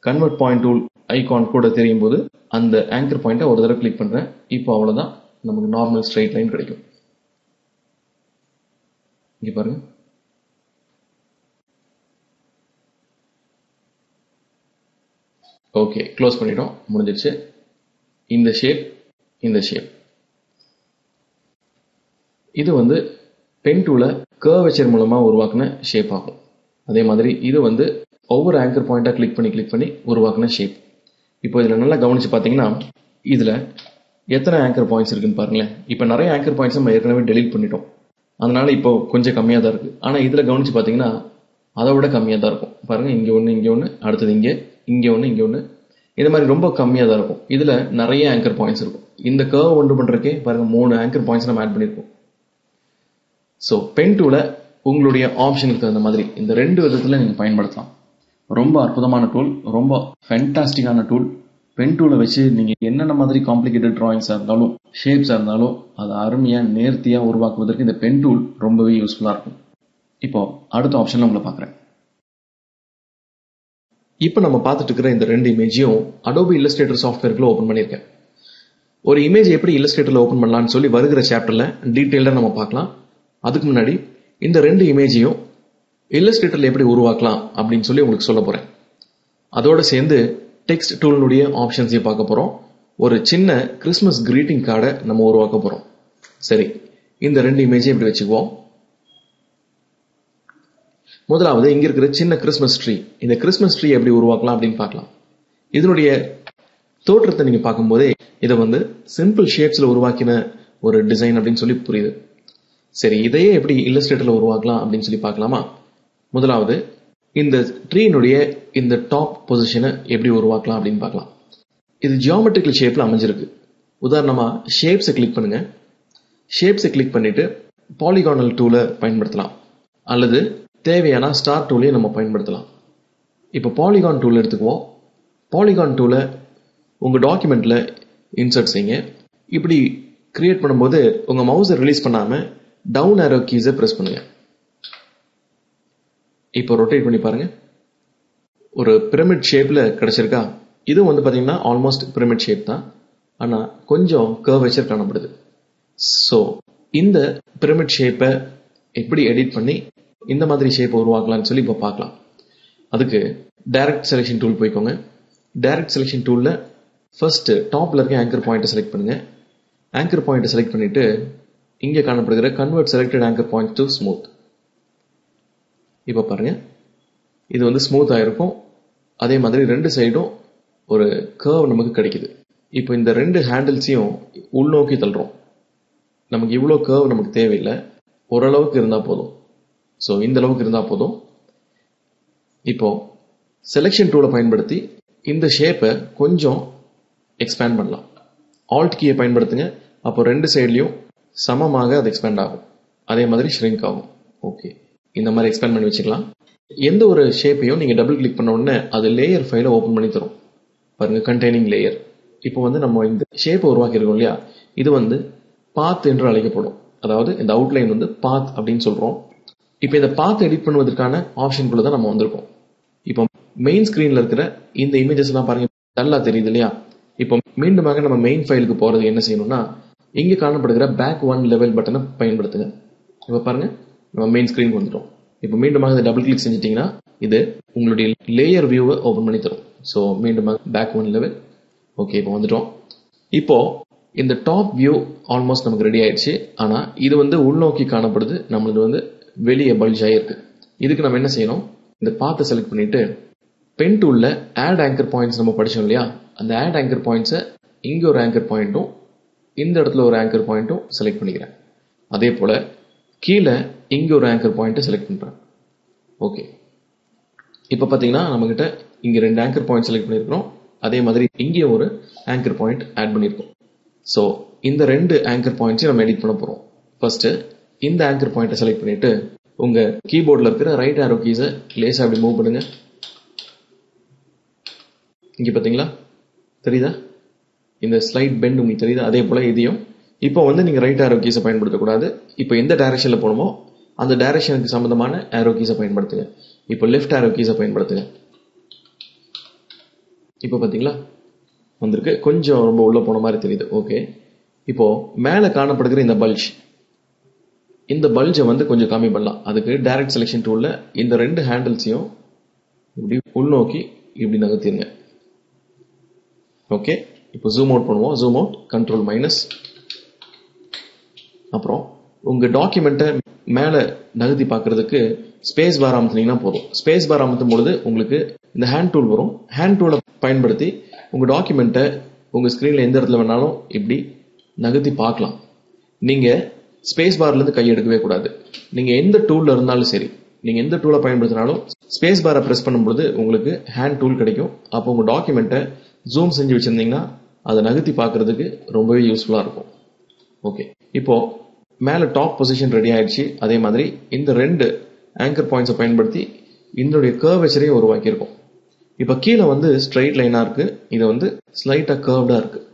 கன்வெர்ட் பாயிண்ட் டூல் ஐகான் கூட தெரியும் போது அந்த ஆங்கர் பாயிண்ட்டை ஒரு தடவை கிளிக் பண்ணுறேன் இப்போ அவ்வளோதான் நமக்கு நார்மல் ஸ்ட்ரைட் லைன் கிடைக்கும். இங்கே பாருங்க. ஓகே க்ளோஸ் பண்ணிட்டோம். முடிஞ்சிடுச்சு இந்த ஷேப் இந்த ஷேப் இது வந்து பென் டூல கர்வச்சர் மூலமாக உருவாக்குன ஷேப் ஆகும். அதே மாதிரி இது வந்து ஒவ்வொரு ஆங்கர் பாயிண்ட்டாக கிளிக் பண்ணி கிளிக் பண்ணி உருவாக்குன ஷேப் இப்போ இதில் நல்லா கவனிச்சு பார்த்தீங்கன்னா இதில் எத்தனை ஆங்கர் பாயிண்ட்ஸ் இருக்குன்னு பாருங்களேன். இப்போ நிறைய ஆங்கர் பாயிண்ட்ஸ் நம்ம ஏற்கனவே டெலீட் பண்ணிட்டோம். அதனால் இப்போ கொஞ்சம் கம்மியாக தான் இருக்குது ஆனால் இதில் கவனிச்சு பார்த்தீங்கன்னா அதை விட கம்மியாக தான் இருக்கும். பாருங்கள் இங்கே ஒன்று இங்கே ஒன்று அடுத்தது இங்கே இங்கே ஒன்று இங்கே ஒன்று இது மாதிரி ரொம்ப கம்மியாக தான் இருக்கும். இதில் நிறைய ஆங்கர் பாயிண்ட்ஸ் இருக்கும். இந்த கர்வ் ஒன்று பண்ணுறக்கே பாருங்கள் மூணு ஆங்கர் பாயிண்ட்ஸ் நம்ம ஆட் பண்ணியிருக்கோம் ஸோ பென் டூவில் உங்களுடைய ஆப்ஷனுக்கு தகுந்த மாதிரி இந்த ரெண்டு விதத்தில் நீங்கள் பயன்படுத்தலாம். ரொம்ப அற்புதமான டூல் ரொம்ப ஃபென்டாஸ்டிக்கான டூல் பென் டூலை வச்சு நீங்கள் என்னென்ன மாதிரி காம்ப்ளிகேட்டட் ட்ராயிங்ஸாக இருந்தாலும் ஷேப்ஸாக இருந்தாலும் அதை அருமையாக நேர்த்தியாக உருவாக்குவதற்கு இந்த பென் டூல் ரொம்பவே யூஸ்ஃபுல்லாக இருக்கும். இப்போ அடுத்த ஆப்ஷனில் உங்களை பார்க்குறேன். இப்போ நம்ம பார்த்துட்டு இருக்கிற இந்த ரெண்டு இமேஜையும் அடோபி இல்லஸ்ட்ரேட்டர் சாஃப்ட்வேர்க்குள்ள ஓப்பன் பண்ணியிருக்கேன். ஒரு இமேஜ் எப்படி இல்லஸ்ட்ரேட்டரில் ஓப்பன் பண்ணலான்னு சொல்லி வருகிற சாப்டரில் டீட்டெயிலாக நம்ம பார்க்கலாம். அதுக்கு முன்னாடி இந்த ரெண்டு இமேஜையும் இல்லஸ்ட்ரேட்டரில் எப்படி உருவாக்கலாம் அப்படின்னு சொல்லி உங்களுக்கு சொல்ல போகிறேன் அதோடு சேர்ந்து டெக்ஸ்ட் டூலினுடைய ஆப்ஷன்ஸையும் பார்க்க போகிறோம் ஒரு சின்ன கிறிஸ்மஸ் கிரீட்டிங் கார்டை நம்ம உருவாக்க போகிறோம் சரி இந்த ரெண்டு இமேஜையும் இப்படி வச்சுக்குவோம். முதலாவது இங்கே இருக்கிற சின்ன கிறிஸ்மஸ் ட்ரீ இந்த கிறிஸ்மஸ் ட்ரீ எப்படி உருவாக்கலாம் அப்படின்னு பார்க்கலாம். இதனுடைய தோற்றத்தை நீங்கள் பார்க்கும்போதே இதை வந்து சிம்பிள் ஷேப்ஸில் உருவாக்கின ஒரு டிசைன் அப்படின்னு சொல்லி புரியுது. சரி இதையே எப்படி இல்லஸ்ட்ரேட்டரில் உருவாக்கலாம் அப்படின்னு சொல்லி பார்க்கலாமா? முதலாவது இந்த ட்ரீனுடைய இந்த டாப் பொசிஷனை எப்படி உருவாக்கலாம் அப்படின்னு பார்க்கலாம். இது ஜியாமெட்ரிக்கல் ஷேப்பில் அமைஞ்சிருக்கு. உதாரணமாக ஷேப்ஸை கிளிக் பண்ணுங்க. ஷேப்ஸை கிளிக் பண்ணிட்டு பாலிகானல் டூலை பயன்படுத்தலாம். அல்லது தேவையான ஸ்டார் டூலையும் நம்ம பயன்படுத்தலாம். இப்போ பாலிகான் டூல் எடுத்துக்குவோம். பாலிகான் டூலை உங்கள் டாக்குமெண்ட்டில் இன்சர்ட் செய்யுங்க. இப்படி கிரியேட் பண்ணும்போது உங்கள் மவுஸை ரிலீஸ் பண்ணாமல் டவுன் ஏரோ கீஸை ப்ரெஸ் பண்ணுங்க. இப்போ ரொட்டேட் பண்ணி பாருங்க. ஒரு பிரமிட் ஷேப்ல கிடைச்சிருக்கா? இது வந்து பார்த்திங்கன்னா ஆல்மோஸ்ட் பிரமிட் ஷேப் தான். ஆனால் கொஞ்சம் கர்வேச்சர் காணப்படுது ஸோ இந்த பிரமிட் ஷேப்பை எப்படி எடிட் பண்ணி இந்த மாதிரி ஷேப்பை உருவாக்கலாம்னு சொல்லி இப்போ பார்க்கலாம். அதுக்கு டைரக்ட் செலெக்ஷன் டூல் போய்க்கோங்க. டைரக்ட் செலெக்ஷன் டூலில் ஃபர்ஸ்ட் டாப்ல இருக்க ஆங்கர் பாயிண்ட்டை செலக்ட் பண்ணுங்க. ஆங்கர் பாயிண்ட்டை செலக்ட் பண்ணிட்டு இங்கே காணப்படுகிற convert selected anchor point to smooth இப்போ பாருங்க. இது வந்து ஸ்மூத் ஆயிருக்கும். அதே மாதிரி ரெண்டு சைடும் ஒரு கேர்வ் நமக்கு கிடைக்குது. இப்போ இந்த ரெண்டு ஹேண்டில்ஸையும் உள்நோக்கி தள்ளுறோம். நமக்கு இவ்வளோ கேர்வ் நமக்கு தேவையில்லை. ஓரளவுக்கு இருந்தால் போதும். ஸோ இந்த அளவுக்கு இருந்தால் போதும். இப்போ செலெக்ஷன் டூலை பயன்படுத்தி இந்த ஷேப்பை கொஞ்சம் எக்ஸ்பேண்ட் பண்ணலாம். ஆல்ட் கீயை பயன்படுத்துங்க. அப்போ ரெண்டு சைட்லையும் சமமாக அது எக்ஸ்பேண்ட் ஆகும். அதே மாதிரி ஷ்ரிங்க் ஆகும். ஓகே இந்த மாதிரி எக்ஸ்பேண்ட் பண்ணி வச்சுக்கலாம். எந்த ஒரு ஷேப்பையும் நீங்கள் டபுள் கிளிக் பண்ண உடனே அது லேயர் ஃபைலை ஓப்பன் பண்ணி தரும். பாருங்க கண்டெய்னிங் லேயர் இப்போ வந்து நம்ம இந்த ஷேப்பை உருவாக்கியிருக்கோம் இல்லையா? இது வந்து பாத் என்று அழைக்கப்படும். அதாவது இந்த அவுட்லைன் வந்து பாத் அப்படின்னு சொல்கிறோம் இப்போ இந்த பாத் எடிட் பண்ணுவதற்கான ஆப்ஷனுக்குள்ள தான் நம்ம வந்திருக்கோம். இப்போ மெயின் ஸ்க்ரீனில் இருக்கிற இந்த இமேஜஸ் எல்லாம் பாருங்க நல்லா தெரியுது இல்லையா? இப்போ மீண்டுமாக நம்ம மெயின் ஃபைலுக்கு போகிறது என்ன செய்யணும்னா இங்கே காணப்படுகிற பேக் ஒன் லெவல் பட்டனை பயன்படுத்துங்க. இப்போ பாருங்க நம்ம மெயின் ஸ்க்ரீன் வந்துட்டோம். இப்போ மீண்டுமாக இதை டபுள் கிளிக் செஞ்சிட்டீங்கன்னா இது உங்களுடைய லேயர் வியூவை ஓப்பன் பண்ணி தரும். ஸோ மீண்டுமாக பேக் ஒன் லெவல் ஓகே இப்போ வந்துட்டோம். இப்போ இந்த டாப் வியூ ஆல்மோஸ்ட் நமக்கு ரெடி ஆயிடுச்சு. ஆனால் இது வந்து உள்நோக்கி காணப்படுது. நம்மளது வந்து வெளியே பல்ஜ் ஆகிருக்கு இதுக்கு நம்ம என்ன செய்யணும்? இந்த பாத்தை செலக்ட் பண்ணிட்டு பென் டூலில் ஆட் ஆங்கர் பாயிண்ட்ஸ் நம்ம படித்தோம் இல்லையா? அந்த ஆட் ஆங்கர் பாயிண்ட்ஸை இங்கே ஒரு ஆங்கர் பாயிண்ட்டும் இந்த இடத்துல ஒரு ஆங்கர் பாயிண்ட்டும் செலக்ட் பண்ணிக்கிறேன். அதே போல் கீழே இங்கே ஒரு ஆங்கர் பாயிண்ட்டை செலக்ட் பண்ணுறேன் ஓகே இப்போ பார்த்தீங்கன்னா நம்மக்கிட்ட இங்கே ரெண்டு ஆங்கர் பாயிண்ட் செலக்ட் பண்ணியிருக்கிறோம் அதே மாதிரி இங்கேயும் ஒரு ஆங்கர் பாயிண்ட் ஆட் பண்ணியிருக்கோம் ஸோ இந்த ரெண்டு ஆங்கர் பாயிண்ட்ஸையும் நம்ம எடிட் பண்ண போகிறோம் ஃபர்ஸ்ட் இந்த ஆங்கர் பாயிண்ட்டை செலக்ட் பண்ணிட்டு உங்கள் கீபோர்டில் இருக்கிற ரைட் ஆரோ கீஸை லேசாக அப்படி மூவ் பண்ணுங்க. இங்கே பார்த்தீங்களா தெரியுதா? இந்த ஸ்லைட் பெண்ட் உங்களுக்கு தெரியுது? அதே போல் இதையும். இப்போ வந்து நீங்கள் ரைட் ஆரோ கீஸை பயன்படுத்தக்கூடாது. இப்போ எந்த டைரக்ஷனில் போகணுமோ அந்த டைரக்ஷனுக்கு சம்மந்தமான ஆரோ கீஸை பயன்படுத்துங்க. இப்போ லெஃப்ட் ஆரோ கீஸை பயன்படுத்துங்க. இப்போ பார்த்தீங்களா? வந்திருக்கு. கொஞ்சம் ரொம்ப உள்ளே போன மாதிரி தெரியுது. ஓகே இப்போது மேலே காணப்படுகிற இந்த பல்ஜ் இந்த பல்ஜை வந்து கொஞ்சம் கம்மி பண்ணலாம். அதுக்கு டைரக்ட் செலெக்ஷன் டூலில் இந்த ரெண்டு ஹேண்டில்ஸையும் இப்படி உள்நோக்கி இப்படி நகர்த்திடுங்க ஓகே இப்போ ஜூம் அவுட் பண்ணுவோம். ஜூம் அவுட் கண்ட்ரோல் மைனஸ் அப்புறம் உங்கள் டாக்குமெண்ட்டை மேலே நகர்த்தி பார்க்கறதுக்கு ஸ்பேஸ் பார் அமுத்துனீங்கன்னா போதும். ஸ்பேஸ் பார் அமுத்தும் பொழுது உங்களுக்கு இந்த ஹேண்ட் டூல் வரும். ஹேண்ட் டூலை பயன்படுத்தி உங்கள் டாக்குமெண்ட்டை உங்கள் ஸ்க்ரீனில் எந்த இடத்துல வேணாலும் இப்படி நகர்த்தி பார்க்கலாம். நீங்கள் ஸ்பேஸ் பார்லேருந்து கை எடுக்கவே கூடாது. நீங்கள் எந்த டூலில் இருந்தாலும் சரி நீங்கள் எந்த டூலை பயன்படுத்தினாலும் ஸ்பேஸ் பாரை ப்ரெஸ் பண்ணும்பொழுது உங்களுக்கு ஹேண்ட் டூல் கிடைக்கும். அப்போ உங்கள் டாக்குமெண்ட்டை ஜூம் செஞ்சு வச்சுருந்தீங்கன்னா அதை நகர்த்தி பார்க்குறதுக்கு ரொம்பவே யூஸ்ஃபுல்லாக இருக்கும். ஓகே இப்போ மேலே டாப் பொசிஷன் ரெடி ஆயிடுச்சு. அதே மாதிரி இந்த ரெண்டு ஆங்கர் பாயிண்ட்ஸை பயன்படுத்தி இதனுடைய கர்வேச்சரையும் உருவாக்கியிருக்கோம். இப்போ கீழே வந்து ஸ்ட்ரைட் லைனாக இருக்குது இது வந்து ஸ்லைட்டாக கர்வ்டாக இருக்குது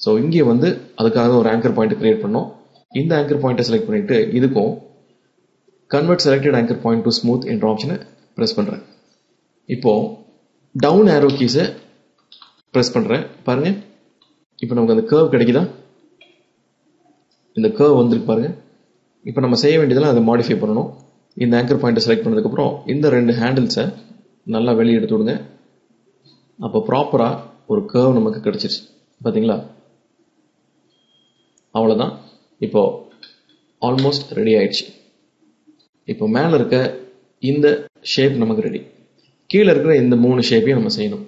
ஸோ இங்கே வந்து அதுக்காக ஒரு ஆங்கர் பாயிண்ட் கிரியேட் பண்ணோம். இந்த ஆங்கர் பாயிண்ட்டை செலக்ட் பண்ணிட்டு இதுக்கும் convert selected anchor point to smooth என்ற ஆப்ஷனை ப்ரெஸ் பண்ணுறேன் இப்போ டவுன் ஆரோ கீஸை ப்ரெஸ் பண்ணுறேன் பாருங்கள் இப்போ நமக்கு அந்த கேர்வ் கிடைக்குதா? இந்த கேர்வ் வந்துருக்கு பாருங்க. இப்போ நம்ம செய்ய வேண்டியதெல்லாம் அதை மாடிஃபை பண்ணணும். இந்த ஆங்கர் பாயிண்ட்டை செலக்ட் பண்ணதுக்கப்புறம் இந்த ரெண்டு ஹேண்டில்ஸை நல்லா வெளியே எடுத்து விடுங்க. அப்போ ப்ராப்பராக ஒரு கேர்வ் நமக்கு கிடைச்சிருச்சு. பார்த்தீங்களா அவ்வளோதான் இப்போ ஆல்மோஸ்ட் ரெடி ஆயிடுச்சு. இப்போ மேலே இருக்க இந்த ஷேப் நமக்கு ரெடி கீழே இருக்கிற இந்த மூணு ஷேப்பையும் நம்ம செய்யணும்.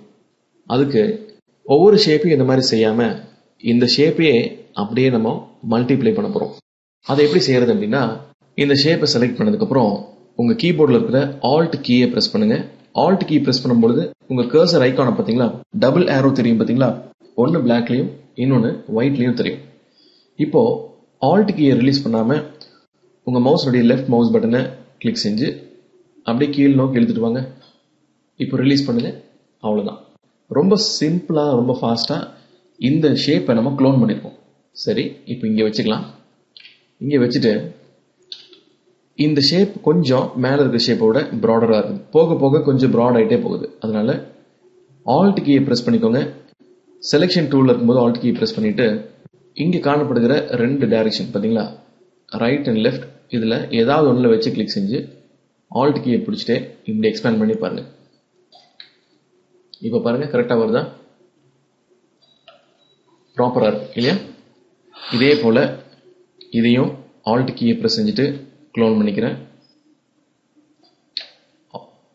அதுக்கு ஒவ்வொரு ஷேப்பையும் இந்த மாதிரி செய்யாமல் இந்த ஷேப்பையே அப்படியே நம்ம மல்டிப்ளை பண்ண போகிறோம் அதை எப்படி செய்யறது அப்படின்னா இந்த ஷேப்பை செலக்ட் பண்ணதுக்கப்புறம் உங்கள் கீபோர்டில் இருக்கிற ஆல்ட் கீயை ப்ரெஸ் பண்ணுங்க. ஆல்ட் கீ ப்ரெஸ் பண்ணும்பொழுது உங்கள் கர்சர் ஐக்கானை பார்த்தீங்களா? டபுள் ஏரோ தெரியும் பார்த்தீங்களா? ஒன்று பிளாக்லையும் இன்னொன்று ஒயிட்லேயும் தெரியும். இப்போ ஆல்ட் கீயை ரிலீஸ் பண்ணாமல் உங்கள் மவுஸுடைய லெஃப்ட் மவுஸ் பட்டனை கிளிக் செஞ்சு அப்படியே கீழ் நோக்கி எழுதிட்டு வாங்க. இப்போ ரிலீஸ் பண்ணுங்க. அவ்வளோதான் ரொம்ப சிம்பிளாக ரொம்ப ஃபாஸ்ட்டாக இந்த ஷேப்பை நம்ம க்ளோன் பண்ணியிருக்கோம் சரி இப்போ இங்கே வச்சுக்கலாம். இங்கே வச்சுட்டு இந்த ஷேப் கொஞ்சம் மேலே இருக்க ஷேப்போட ப்ராடராக இருக்குது போக போக கொஞ்சம் ப்ராட் ஆகிட்டே போகுது. அதனால ஆல்ட் கீயை ப்ரெஸ் பண்ணிக்கோங்க. செலெக்ஷன் டூலில் இருக்கும்போது ஆல்ட் கீயை ப்ரெஸ் பண்ணிவிட்டு இங்கே காணப்படுகிற ரெண்டு டைரக்ஷன் பார்த்தீங்களா ரைட் அண்ட் லெஃப்ட் இதில் ஏதாவது ஒன்றில் வச்சு கிளிக் செஞ்சு ஆல்ட் கீயை பிடிச்சிட்டு இப்படி எக்ஸ்பேண்ட் பண்ணி பாருங்கள் இப்போ பாருங்க கரெக்டாக வருதா? ப்ராப்பராக இருக்கு இல்லையா? இதே போல் இதையும் ஆல்ட் கீயை ப்ரெஸ் செஞ்சுட்டு க்ளோன் பண்ணிக்கிறேன்.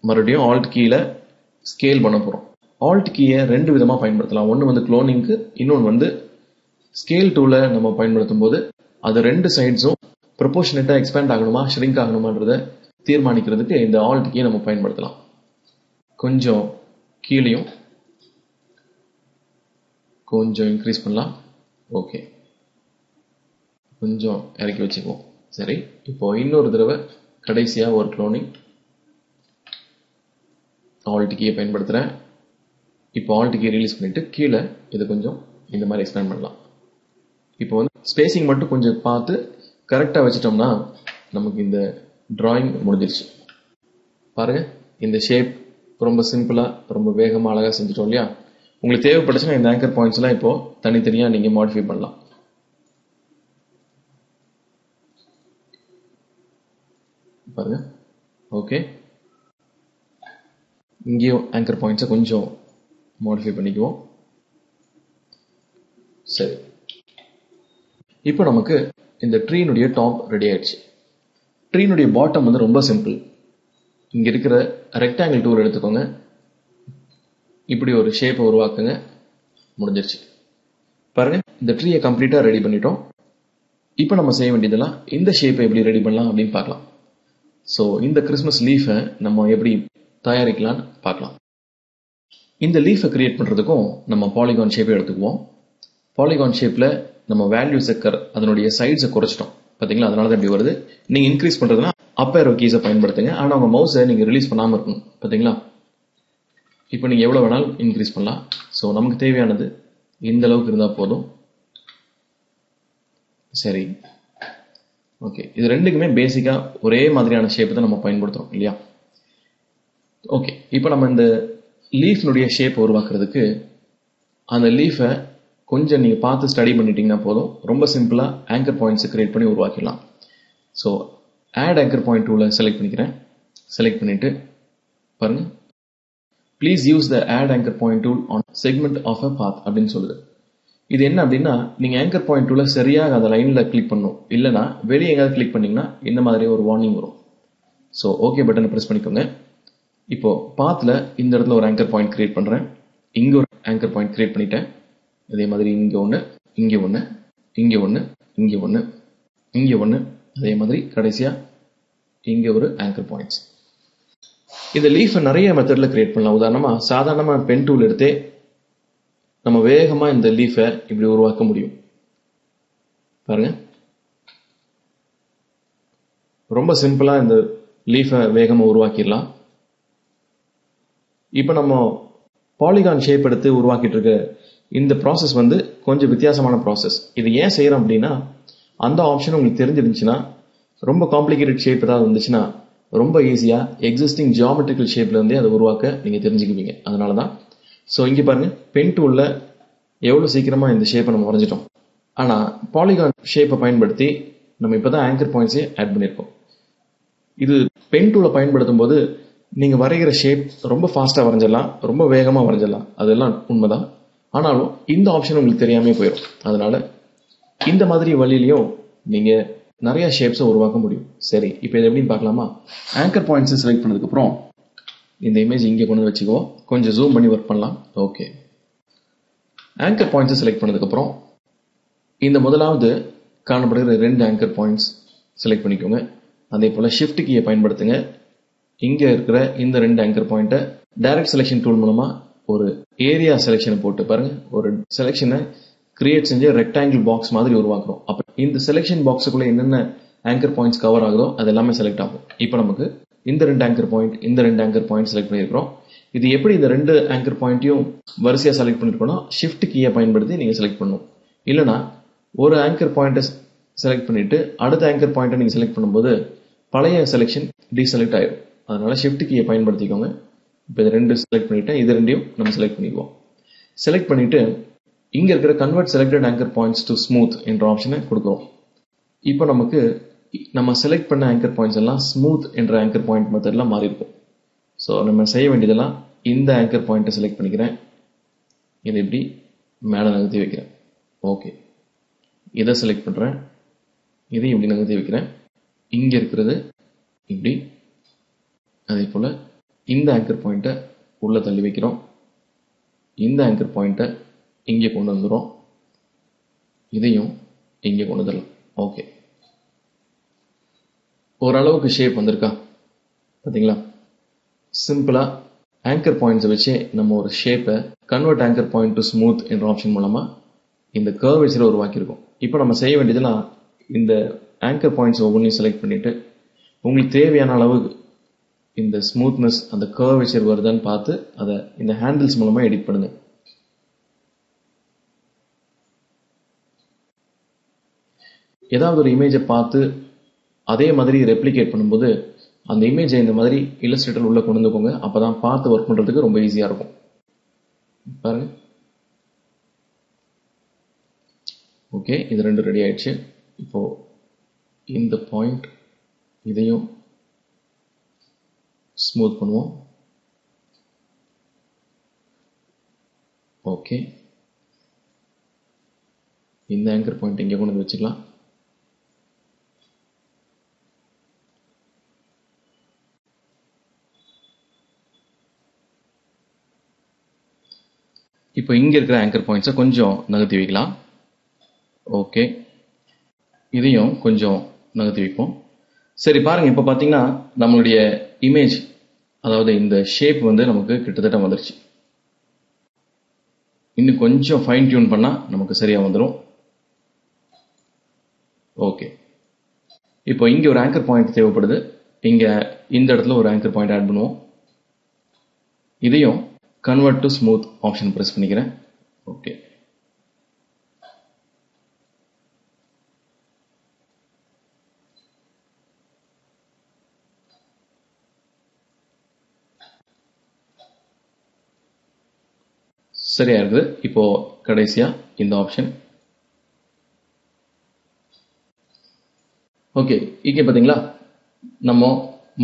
மறுபடியும் ஆல்ட் கீயில் ஸ்கேல் பண்ண போகிறோம் ஆல்ட் கீயை ரெண்டு விதமாக பயன்படுத்தலாம். ஒன்று வந்து க்ளோனிங்க்கு இன்னொன்று வந்து ஸ்கேல் டூலை நம்ம பயன்படுத்தும் போது அது ரெண்டு சைட்ஸும் ப்ரொபோஷனேட்டாக எக்ஸ்பேண்ட் ஆகணுமா ஷ்ரிங்க் ஆகணுமான்றதை தீர்மானிக்கிறதுக்கு இந்த ஆல்ட் கீயை நம்ம பயன்படுத்தலாம். கொஞ்சம் கீழேயும் கொஞ்சம் இன்க்ரீஸ் பண்ணலாம். ஓகே கொஞ்சம் இறக்கி வச்சுக்குவோம். சரி. இப்போ இன்னொரு தடவை கடைசியாக ஒரு க்ளோனிங் ஆல்ட் கீயை பயன்படுத்துகிறேன் இப்போ ஆல்ட் கீ ரிலீஸ் பண்ணிவிட்டு கீழே இது கொஞ்சம் இந்த மாதிரி எக்ஸ்பேண்ட் பண்ணலாம். இப்போ வந்து ஸ்பேசிங் மட்டும் கொஞ்சம் பார்த்து கரெக்டாக வச்சிட்டோம்னா நமக்கு இந்த டிராயிங் முடிஞ்சிருச்சு. பாருங்கள் இந்த ஷேப் ரொம்ப சிம்பிளாக ரொம்ப வேகமாக அழகாக செஞ்சுட்டோம் இல்லையா? உங்களுக்கு தேவைப்பட்டுச்சுன்னா இந்த ஆங்கர் பாயிண்ட்ஸ்லாம் இப்போ தனித்தனியாக நீங்கள் மாடிஃபை பண்ணலாம். பாருங்க. ஓகே இங்கேயும் ஆங்கர் பாயிண்ட்ஸை கொஞ்சம் மாடிஃபை பண்ணிக்குவோம். சரி. இப்போ நமக்கு இந்த ட்ரீனுடைய டாப் ரெடி ஆயிடுச்சு. ட்ரீனுடைய பாட்டம் வந்து ரொம்ப சிம்பிள் இங்கே இருக்கிற ரெக்டாங்கிள் டூல் எடுத்துக்கோங்க. இப்படி ஒரு ஷேப்பை உருவாக்குங்க. முடிஞ்சிருச்சு. பாருங்க இந்த ட்ரீயை கம்ப்ளீட்டாக ரெடி பண்ணிட்டோம். இப்போ நம்ம செய்ய வேண்டியதெல்லாம் இந்த ஷேப்பை எப்படி ரெடி பண்ணலாம் அப்படின்னு பார்க்கலாம். ஸோ இந்த கிறிஸ்மஸ் லீஃபை நம்ம எப்படி தயாரிக்கலாம்னு பார்க்கலாம். இந்த லீஃபை கிரியேட் பண்ணுறதுக்கும் நம்ம பாலிகான் ஷேப்பை எடுத்துக்குவோம். பாலிகான் ஷேப்பில் நம்ம வேல்யூஸை செக்கர் அதனுடைய சைட்ஸை குறைச்சிட்டோம். பார்த்தீங்களா அதனால தான் இப்படி வருது. நீங்கள் இன்க்ரீஸ் பண்ணுறதுனா அப்பேரோ கீஸை பயன்படுத்துங்க. ஆனால் உங்கள் மவுஸை நீங்கள் ரிலீஸ் பண்ணாமல் இருக்கணும். பார்த்தீங்களா இப்போ நீங்கள் எவ்வளோ வேணாலும் இன்க்ரீஸ் பண்ணலாம். ஸோ நமக்கு தேவையானது இந்த அளவுக்கு இருந்தால் போதும். சரி. ஓகே இது ரெண்டுக்குமே பேசிக்காக ஒரே மாதிரியான ஷேப் தான் நம்ம பயன்படுத்துகிறோம் இல்லையா? ஓகே இப்போ நம்ம இந்த லீஃப்னுடைய ஷேப் உருவாக்குறதுக்கு அந்த லீஃபை கொஞ்சம் நீங்கள் பார்த்து ஸ்டடி பண்ணிட்டீங்கன்னா போதும். ரொம்ப சிம்பிளாக ஆங்கர் பாயிண்ட்ஸை க்ரியேட் பண்ணி உருவாக்கிடலாம். ஸோ ஆட் ஆங்கர் பாயிண்ட் டூவில் செலக்ட் பண்ணிக்கிறேன். செலக்ட் பண்ணிவிட்டு பாருங்கள் please use the add anchor point tool on segment of a path அப்படின்னு சொல்லுது. இது என்ன அப்படின்னா நீங்கள் ஆங்கர் பாயிண்ட் டூவில் சரியாக அந்த லைனில் கிளிக் பண்ணணும். இல்லைனா வெளியே எங்கேயாவது கிளிக் பண்ணிங்கன்னா இந்த மாதிரி ஒரு வார்னிங் வரும். ஸோ ஓகே பட்டனை ப்ரெஸ் பண்ணிக்கோங்க. இப்போ பாத்தில் இந்த இடத்துல ஒரு ஆங்கர் பாயிண்ட் கிரியேட் பண்ணுறேன் இங்கே ஒரு ஆங்கர் பாயிண்ட் கிரியேட் பண்ணிட்டேன். அதே மாதிரி இங்கே ஒன்று இங்கே ஒன்று இங்கே ஒன்று இங்கே ஒன்று இங்கே ஒன்று அதே மாதிரி கடைசியா இங்கே ஒரு ஆங்கர் பாயிண்ட்ஸ் இந்த லீஃபை நிறைய மெத்தடில் கிரியேட் பண்ணலாம். உதாரணமாக சாதாரணமாக பென் டூல் எடுத்தே நம்ம வேகமாக இந்த லீஃபை இப்படி உருவாக்க முடியும். பாருங்க. ரொம்ப சிம்பிளாக இந்த லீஃபை வேகமாக உருவாக்கிடலாம். இப்போ நம்ம பாலிகான் ஷேப் எடுத்து உருவாக்கிட்டு இருக்க இந்த ப்ராசஸ் வந்து கொஞ்சம் வித்தியாசமான ப்ராசஸ் இது ஏன் செய்கிறோம் அப்படின்னா அந்த ஆப்ஷன் உங்களுக்கு தெரிஞ்சிருந்துச்சுன்னா ரொம்ப காம்ப்ளிகேட்டட் ஷேப் ஏதாவது வந்துச்சுன்னா ரொம்ப ஈஸியாக எக்ஸிஸ்டிங் ஜியாமெட்ரிக்கல் ஷேப்லேருந்தே அதை உருவாக்க நீங்கள் தெரிஞ்சுக்குவீங்க. அதனால தான் ஸோ இங்கே பாருங்கள் பென் டூலில் எவ்வளோ சீக்கிரமாக இந்த ஷேப்பை நம்ம வரைஞ்சிட்டோம். ஆனால் பாலிகான் ஷேப்பை பயன்படுத்தி நம்ம இப்போ தான் ஆங்கர் பாயிண்ட்ஸே ஆட் பண்ணியிருக்கோம். இது பென் டூலை பயன்படுத்தும் போது நீங்கள் வரைகிற ஷேப் ரொம்ப ஃபாஸ்ட்டாக வரைஞ்சிடலாம் ரொம்ப வேகமாக வரைஞ்சிடலாம். அதெல்லாம் உண்மைதான். ஆனாலும் இந்த ஆப்ஷன் உங்களுக்கு தெரியாமே போயிடும் அதனால இந்த மாதிரி வழியிலையும் நீங்கள் நிறைய ஷேப்ஸை உருவாக்க முடியும். சரி இப்போ இது எப்படின்னு பார்க்கலாமா? ஆங்கர் பாயிண்ட்ஸ் செலக்ட் பண்ணதுக்கு அப்புறம் இந்த இமேஜ் இங்கே கொண்டு வந்து வச்சுக்குவோம் கொஞ்சம் ஜூம் பண்ணி ஒர்க் பண்ணலாம். ஓகே ஆங்கர் பாயிண்ட்ஸ் செலக்ட் பண்ணதுக்கு அப்புறம் இந்த முதலாவது காணப்படுகிற ரெண்டு ஆங்கர் பாயிண்ட்ஸ் செலக்ட் பண்ணிக்கோங்க. அதே போல ஷிஃப்ட் கீயை பயன்படுத்துங்க. இங்க இருக்கிற இந்த ரெண்டு ஆங்கர் பாயிண்ட்டை டைரக்ட் செலெக்ஷன் டூல் மூலமா ஒரு ஏரியா செலெக்ஷனை போட்டு பாருங்க. ஒரு செலெக்ஷனை கிரியேட் செஞ்சு ரெக்டாங்கிள் பாக்ஸ் மாதிரி உருவாக்குறோம். அப்ப இந்த செலெக்ஷன் பாக்ஸுக்குள்ள என்னென்ன ஆங்கர் பாயிண்ட்ஸ் கவர் ஆகுதோ அது எல்லாமே செலக்ட் ஆகும். இப்போ நமக்கு இந்த ரெண்டு ஆங்கர் பாயிண்ட் இந்த ரெண்டு ஆங்கர் பாயிண்ட் செலக்ட் பண்ணியிருக்கிறோம். இது எப்படி இந்த ரெண்டு ஆங்கர் பாயிண்ட்டையும் வரிசையாக செலக்ட் பண்ணிருக்கோம்னா ஷிஃப்ட் கீயை பயன்படுத்தி நீங்கள் செலக்ட் பண்ணணும். இல்லைனா ஒரு ஆங்கர் பாயிண்ட்டை செலக்ட் பண்ணிவிட்டு அடுத்த ஆங்கர் பாயிண்ட்டை நீங்கள் செலக்ட் பண்ணும்போது பழைய செலெக்ஷன் டீசெலக்ட் ஆகிடும் அதனால் ஷிஃப்ட் கீயை பயன்படுத்திக்கோங்க. இப்போ இது ரெண்டு செலக்ட் பண்ணிவிட்டேன் இது ரெண்டையும் நம்ம செலக்ட் பண்ணிக்குவோம். செலக்ட் பண்ணிவிட்டு இங்க இருக்கிற convert selected anchor points to smooth என்ற ஆப்ஷனை கொடுக்குறோம். இப்போ நமக்கு நம்ம செலக்ட் பண்ண ஆங்கர் பாயிண்ட்ஸ் எல்லாம் ஸ்மூத் என்ற ஆங்கர் பாயிண்ட் மெத்தட்ல மாறி இருக்கும் ஸோ நம்ம செய்ய வேண்டியதெல்லாம் இந்த ஆங்கர் பாயிண்ட்டை செலக்ட் பண்ணிக்கிறேன். இதை இப்படி மேலே நகர்த்தி வைக்கிறேன். ஓகே இதை செலக்ட் பண்ணுறேன் இதை இப்படி நகர்த்தி வைக்கிறேன். இங்கே இருக்கிறது இப்படி. அதே போல் இந்த ஆங்கர் பாயிண்ட்டை உள்ளே தள்ளி வைக்கிறோம். இந்த ஆங்கர் பாயிண்ட்டை இங்கே கொண்டு வந்துடும் இதையும் இங்கே கொண்டு வந்துடலாம். ஓகே ஓரளவுக்கு ஷேப் வந்திருக்கா? பார்த்தீங்களா? சிம்பிளாக ஆங்கர் பாயிண்ட்ஸை வச்சு நம்ம ஒரு ஷேப்பை convert anchor point to smooth என்ற ஆப்ஷன் மூலமாக இந்த கர்வேச்சரை உருவாக்கியிருக்கோம். இப்போ நம்ம செய்ய வேண்டியதெல்லாம் இந்த ஆங்கர் பாயிண்ட்ஸ் ஒவ்வொன்றையும் செலக்ட் பண்ணிவிட்டு உங்களுக்கு தேவையான அளவுக்கு இந்த ஸ்மூத்னஸ் அந்த கர்வேச்சர் வருதான்னு பார்த்து அதை இந்த ஹேண்டில்ஸ் மூலமாக எடிட் பண்ணுங்கள் ஏதாவது ஒரு இமேஜை பார்த்து அதே மாதிரி ரெப்ளிகேட் பண்ணும்போது அந்த இமேஜை இந்த மாதிரி இல்லஸ்ட்ரேட்டர் உள்ளே கொண்டு வந்துக்கோங்க. அப்பதான் பார்த்து ஒர்க் பண்ணுறதுக்கு ரொம்ப ஈஸியாக இருக்கும். பாருங்க. ஓகே இது ரெண்டும் ரெடி ஆயிடுச்சு. இப்போ இந்த பாயிண்ட் இதையும் ஸ்மூத் பண்ணுவோம். ஓகே இந்த ஆங்கர் பாயிண்ட் இங்கே கொண்டு வந்து வச்சுக்கலாம். இப்போ இங்கே இருக்கிற ஆங்கர் பாயிண்ட்ஸை கொஞ்சம் நகர்த்தி வைக்கலாம். ஓகே இதையும் கொஞ்சம் நகர்த்தி வைப்போம். சரி பாருங்கள் இப்போ பார்த்தீங்கன்னா நம்மளுடைய இமேஜ் அதாவது இந்த ஷேப் வந்து நமக்கு கிட்டத்தட்ட வந்துருச்சு. இன்னும் கொஞ்சம் ஃபைன் டியூன் பண்ணால் நமக்கு சரியாக வந்துடும் ஓகே இப்போ இங்கே ஒரு ஆங்கர் பாயிண்ட் தேவைப்படுது. இங்கே இந்த இடத்துல ஒரு ஆங்கர் பாயிண்ட் ஆட் பண்ணுவோம். இதையும் convert to smooth option press பண்ணிக்கிறேன். ஓகே சரியா இருக்குது இப்போ கடைசியா இந்த ஆப்ஷன் ஓகே இங்க பாத்தீங்களா? நம்ம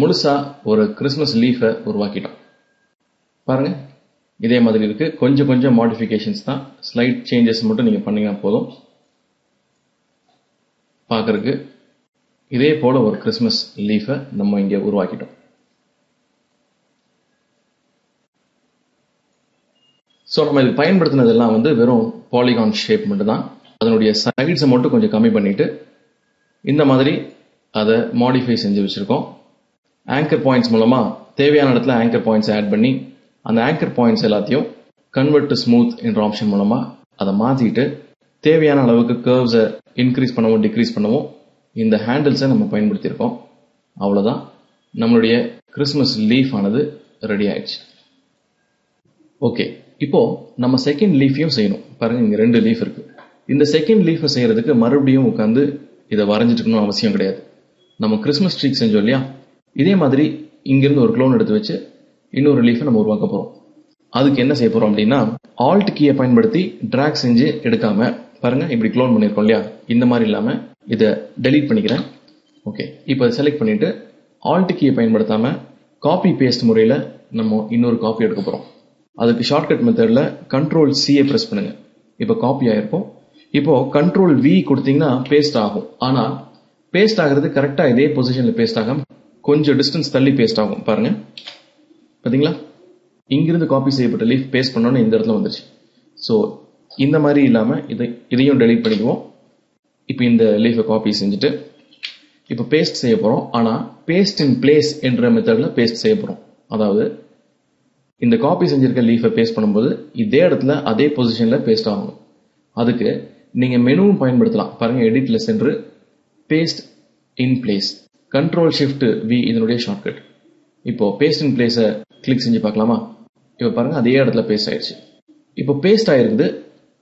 முழுசா ஒரு கிறிஸ்மஸ் லீஃபை உருவாக்கிட்டோம். பாருங்க இதே மாதிரி இருக்கு. கொஞ்சம் கொஞ்சம் மாடிஃபிகேஷன்ஸ் தான். ஸ்லைட் சேஞ்சஸ் மட்டும் நீங்க பண்ணீங்கன்னா போதும். பார்க்கறதுக்கு இதே போல ஒரு கிறிஸ்மஸ் லீஃபை நம்ம இங்க உருவாக்கிட்டோம். ஸோ நம்ம இது பயன்படுத்தினதெல்லாம் வந்து வெறும் பாலிகான் ஷேப் மட்டும் தான் அதனுடைய சைட்ஸை மட்டும் கொஞ்சம் கம்மி பண்ணிட்டு இந்த மாதிரி அதை மாடிஃபை செஞ்சு வச்சுருக்கோம். ஆங்கர் பாயிண்ட்ஸ் மூலமாக தேவையான இடத்துல ஆங்கர் பாயிண்ட்ஸ் ஆட் பண்ணி அந்த ஆங்கர் பாயிண்ட்ஸ் எல்லாத்தையும் கன்வெர்ட் டு ஸ்மூத் என்ற ஆப்ஷன் மூலமாக அதை மாற்றிட்டு தேவையான அளவுக்கு கர்வ்ஸை இன்க்ரீஸ் பண்ணவும் டிக்ரீஸ் பண்ணவும் இந்த ஹேண்டில்ஸை நம்ம பயன்படுத்தியிருக்கோம். அவ்வளோதான் நம்மளுடைய கிறிஸ்மஸ் லீஃப் ஆனது ரெடி ஆயிடுச்சு. ஓகே இப்போ நம்ம செகண்ட் லீஃபையும் செய்யணும். பாருங்க இங்க ரெண்டு லீஃப் இருக்கு. இந்த செகண்ட் லீஃபை செய்யறதுக்கு மறுபடியும் உட்காந்து இதை வரைஞ்சிட்டுக்கணும் அவசியம் கிடையாது. நம்ம கிறிஸ்மஸ் ட்ரீக் செஞ்சோம் இல்லையா? இதே மாதிரி இங்கிருந்து ஒரு க்ளோன் எடுத்து வச்சு இன்னொரு லீஃபை நம்ம உருவாக்க போகிறோம் அதுக்கு என்ன செய்ய போகிறோம் அப்படின்னா ஆல்ட் கீயை பயன்படுத்தி ட்ராக் செஞ்சு எடுக்காம பாருங்க இப்படி க்ளோன் பண்ணியிருக்கோம் இல்லையா? இந்த மாதிரி இல்லாமல் இதை டெலீட் பண்ணிக்கிறேன். ஓகே இப்போ செலக்ட் பண்ணிட்டு ஆல்ட் கீயை பயன்படுத்தாமல் காப்பி பேஸ்ட் முறையில் நம்ம இன்னொரு காப்பி எடுக்க போகிறோம் அதுக்கு ஷார்ட்கட் மெத்தடில் கண்ட்ரோல் சியை ப்ரெஸ் பண்ணுங்கள் இப்போ காப்பி ஆகிருக்கும் இப்போ கண்ட்ரோல் வி கொடுத்தீங்கன்னா பேஸ்ட் ஆகும். ஆனால் பேஸ்ட் ஆகிறது கரெக்டாக இதே பொசிஷனில் பேஸ்ட் ஆகாம கொஞ்சம் டிஸ்டன்ஸ் தள்ளி பேஸ்ட் ஆகும். பாருங்கள் பார்த்தீங்களா இங்கிருந்து காப்பி செய்யப்பட்ட லீஃப் பேஸ்ட் பண்ணோன்னு இந்த இடத்துல வந்துருச்சு. ஸோ இந்த மாதிரி இல்லாமல் இதை இதையும் டெலீட் பண்ணிக்குவோம். இப்போ இந்த லீஃபை காப்பி செஞ்சுட்டு இப்போ பேஸ்ட் செய்ய போகிறோம் ஆனால் பேஸ்ட் இன் பிளேஸ் என்ற மெத்தடில் பேஸ்ட் செய்ய போகிறோம் அதாவது இந்த காப்பி செஞ்சிருக்க லீஃபை பேஸ்ட் பண்ணும்போது இதே இடத்துல அதே பொசிஷனில் பேஸ்ட் ஆகணும். அதுக்கு நீங்கள் மெனுவும் பயன்படுத்தலாம். பாருங்கள் எடிட்டில் சென்று paste in place control shift V இதனுடைய ஷார்ட்கட் இப்போ பேஸ்ட் இன் பிளேஸை கிளிக் செஞ்சு பார்க்கலாமா? இப்போ பாருங்க அதே இடத்துல பேஸ்ட் ஆயிடுச்சு. இப்போ பேஸ்ட் ஆயிருக்குது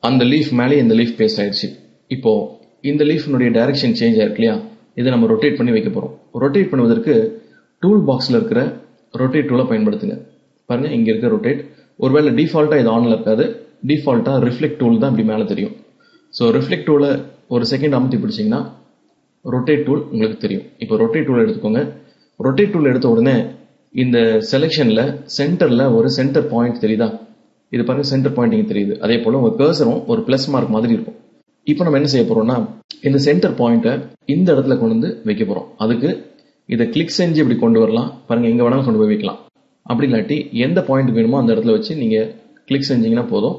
அந்த லீஃப் மேலே இந்த லீஃப் பேஸ்ட் ஆயிடுச்சு இப்போ இந்த லீஃபினுடைய டைரக்ஷன் சேஞ்ச் ஆயிருக்கு இல்லையா? இதை நம்ம ரொட்டேட் பண்ணி வைக்க போறோம். ரொட்டேட் பண்ணுவதற்கு டூல் பாக்ஸில் இருக்கிற ரொட்டேட் டூலை பயன்படுத்துங்க. பாருங்க இங்க இருக்க ரொட்டேட் ஒருவேளை டிஃபால்ட்டா இது ஆன்ல இருக்காது. டிஃபால்ட்டா ரிஃப்ளெக்ட் டூல் தான் இப்படி மேலே தெரியும். ஸோ ரிஃப்ளெக்ட் டூலை ஒரு செகண்ட் அமுத்தி பிடிச்சிங்கன்னா ரொட்டேட் டூல் உங்களுக்கு தெரியும். இப்போ ரொட்டேட் டூல் எடுத்துக்கோங்க. ரொட்டேட் டூல் எடுத்த உடனே இந்த செலெக்ஷன்ல சென்டர்ல ஒரு சென்டர் பாயிண்ட் தெரியுதா? இது பாருங்க சென்டர் பாயிண்ட் தெரியுது. அதே போல உங்க கேர்சரும் ஒரு பிளஸ் மார்க் மாதிரி இருக்கும். இப்போ நம்ம என்ன செய்ய போறோம்னா இந்த சென்டர் பாயிண்ட்டை இந்த இடத்துல கொண்டு வந்து வைக்க போறோம். அதுக்கு இதை கிளிக் செஞ்சு இப்படி கொண்டு வரலாம். பாருங்க எங்க வேணாலும் கொண்டு போய் வைக்கலாம். அப்படி இல்லாட்டி எந்த பாயிண்ட் வேணுமோ அந்த இடத்துல வச்சு நீங்க கிளிக் செஞ்சீங்கன்னா போதும்.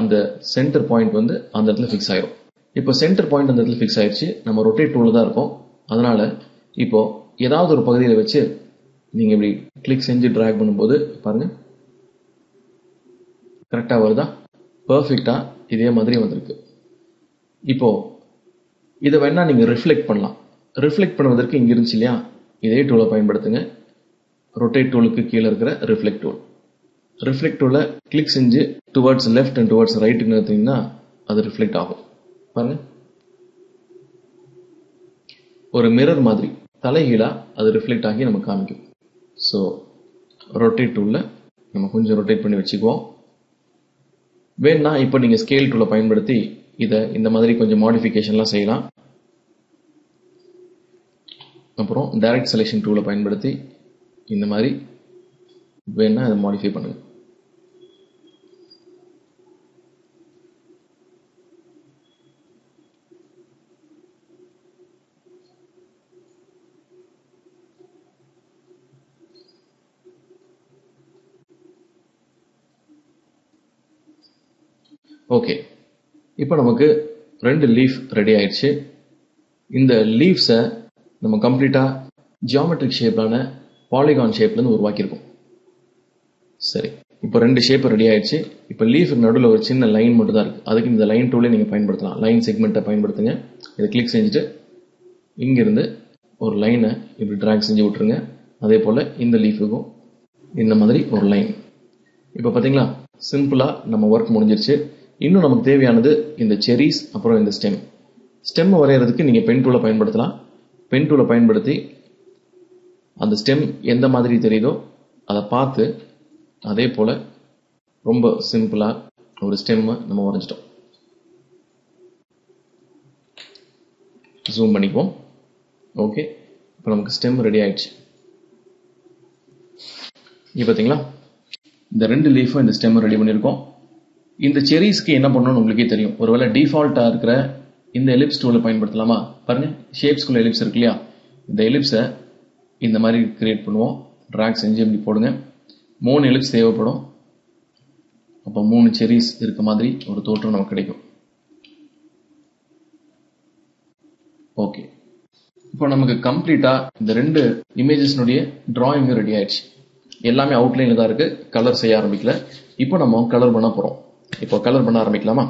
அந்த சென்டர் பாயிண்ட் வந்து அந்த இடத்துல ஃபிக்ஸ் ஆயிரும். இப்போ சென்டர் பாயிண்ட் அந்த இடத்துல ஃபிக்ஸ் ஆயிடுச்சு நம்ம ரொட்டேட் டூலில் தான் இருக்கோம். அதனால இப்போ ஏதாவது ஒரு பகுதியில் வச்சு நீங்கள் இப்படி கிளிக் செஞ்சு ட்ராக் பண்ணும்போது பாருங்கள் கரெக்டாக வருதா? பர்ஃபெக்டாக இதே மாதிரி வந்திருக்கு. இப்போது இதை வேணால் நீங்கள் ரிஃப்ளெக்ட் பண்ணலாம். ரிஃப்ளெக்ட் பண்ணுவதற்கு இங்கே இருந்துச்சு இல்லையா? இதே டூலை பயன்படுத்துங்க. ரொட்டேட் டூலுக்கு கீழே இருக்கிற ரிஃப்ளெக்ட் டூல் ரிஃப்ளெக்ட் டூலை கிளிக் செஞ்சு டுவர்ட்ஸ் லெஃப்ட் அண்ட் டுவர்ட்ஸ் ரைட்டுக்கு நிறுத்திங்கன்னா அது ரிஃப்ளெக்ட் ஆகும். பாருங்கள் ஒரு மிரர் மாதிரி. தலைகீழாக அது ரிஃப்ளெக்ட் ஆகி நம்ம காமிக்கும். ஸோ ரொட்டேட் டூலில் நம்ம கொஞ்சம் ரொட்டேட் பண்ணி வச்சுக்குவோம். வேணா இப்போ நீங்கள் ஸ்கேல் டூலை பயன்படுத்தி இதை இந்த மாதிரி கொஞ்சம் மாடிஃபிகேஷன்லாம் செய்யலாம். அப்புறம் டைரக்ட் செலெக்ஷன் டூலை பயன்படுத்தி இந்த மாதிரி வேணா அதை மாடிஃபை பண்ணுங்கள் ஓகே இப்போ நமக்கு ரெண்டு லீஃப் ரெடி ஆயிடுச்சு. இந்த லீவ்ஸை நம்ம கம்ப்ளீட்டாக ஜியாமெட்ரிக் ஷேப்பான பாலிகான் ஷேப்லேருந்து உருவாக்கியிருக்கோம். சரி. இப்போ ரெண்டு ஷேப் ரெடி ஆயிடுச்சு. இப்போ லீஃபுக்கு நடுவில் ஒரு சின்ன லைன் மட்டும் தான் இருக்குது அதுக்கு இந்த லைன் டூலே நீங்கள் பயன்படுத்தலாம். லைன் செக்மெண்ட்டை பயன்படுத்துங்க. இதை கிளிக் செஞ்சுட்டு இங்கிருந்து ஒரு லைனை இப்படி ட்ராக் செஞ்சு விட்டுருங்க. அதே போல் இந்த லீஃபுக்கும் இந்த மாதிரி ஒரு லைன் இப்போ பார்த்தீங்களா சிம்பிளாக நம்ம ஒர்க் முடிஞ்சிருச்சு. இன்னும் நமக்கு தேவையானது இந்த செரிஸ் அப்புறம் இந்த ஸ்டெம் ஸ்டெம் வரைகிறதுக்கு நீங்கள் பென் டூலை பயன்படுத்தலாம். பென் டூலை பயன்படுத்தி அந்த ஸ்டெம் எந்த மாதிரி தெரியுதோ அதை பார்த்து அதே போல் ரொம்ப சிம்பிளாக ஒரு ஸ்டெம்மை நம்ம வரைஞ்சிட்டோம். ஜூம் பண்ணிக்குவோம். ஓகே இப்போ நமக்கு ஸ்டெம் ரெடி ஆயிடுச்சு. இங்கே பார்த்தீங்களா இந்த ரெண்டு லீஃபும் இந்த ஸ்டெம் ரெடி பண்ணியிருக்கோம். இந்த செரிஸ்க்கு என்ன பண்ணணும்னு உங்களுக்கே தெரியும். ஒருவேளை டிஃபால்ட்டாக இருக்கிற இந்த எலிப்ஸ் டூலை பயன்படுத்தலாமா? பாருங்க ஷேப்ஸ்குள்ள எலிப்ஸ் இருக்கு இல்லையா? இந்த எலிப்ஸை இந்த மாதிரி கிரியேட் பண்ணுவோம். ட்ராக் செஞ்சு இப்படி போடுங்க. மூணு எலிப்ஸ் தேவைப்படும். அப்போ மூணு செரிஸ் இருக்க மாதிரி ஒரு தோற்றம் நமக்கு கிடைக்கும். ஓகே இப்போ நமக்கு கம்ப்ளீட்டாக இந்த ரெண்டு இமேஜஸ்னுடைய டிராயிங்கும் ரெடி ஆயிடுச்சு. எல்லாமே அவுட்லைனில் தான் இருக்குது கலர் செய்ய ஆரம்பிக்கல. இப்போ நம்ம கலர் பண்ண போகிறோம் இப்போ கலர் பண்ண ஆரம்பிக்கலாமா?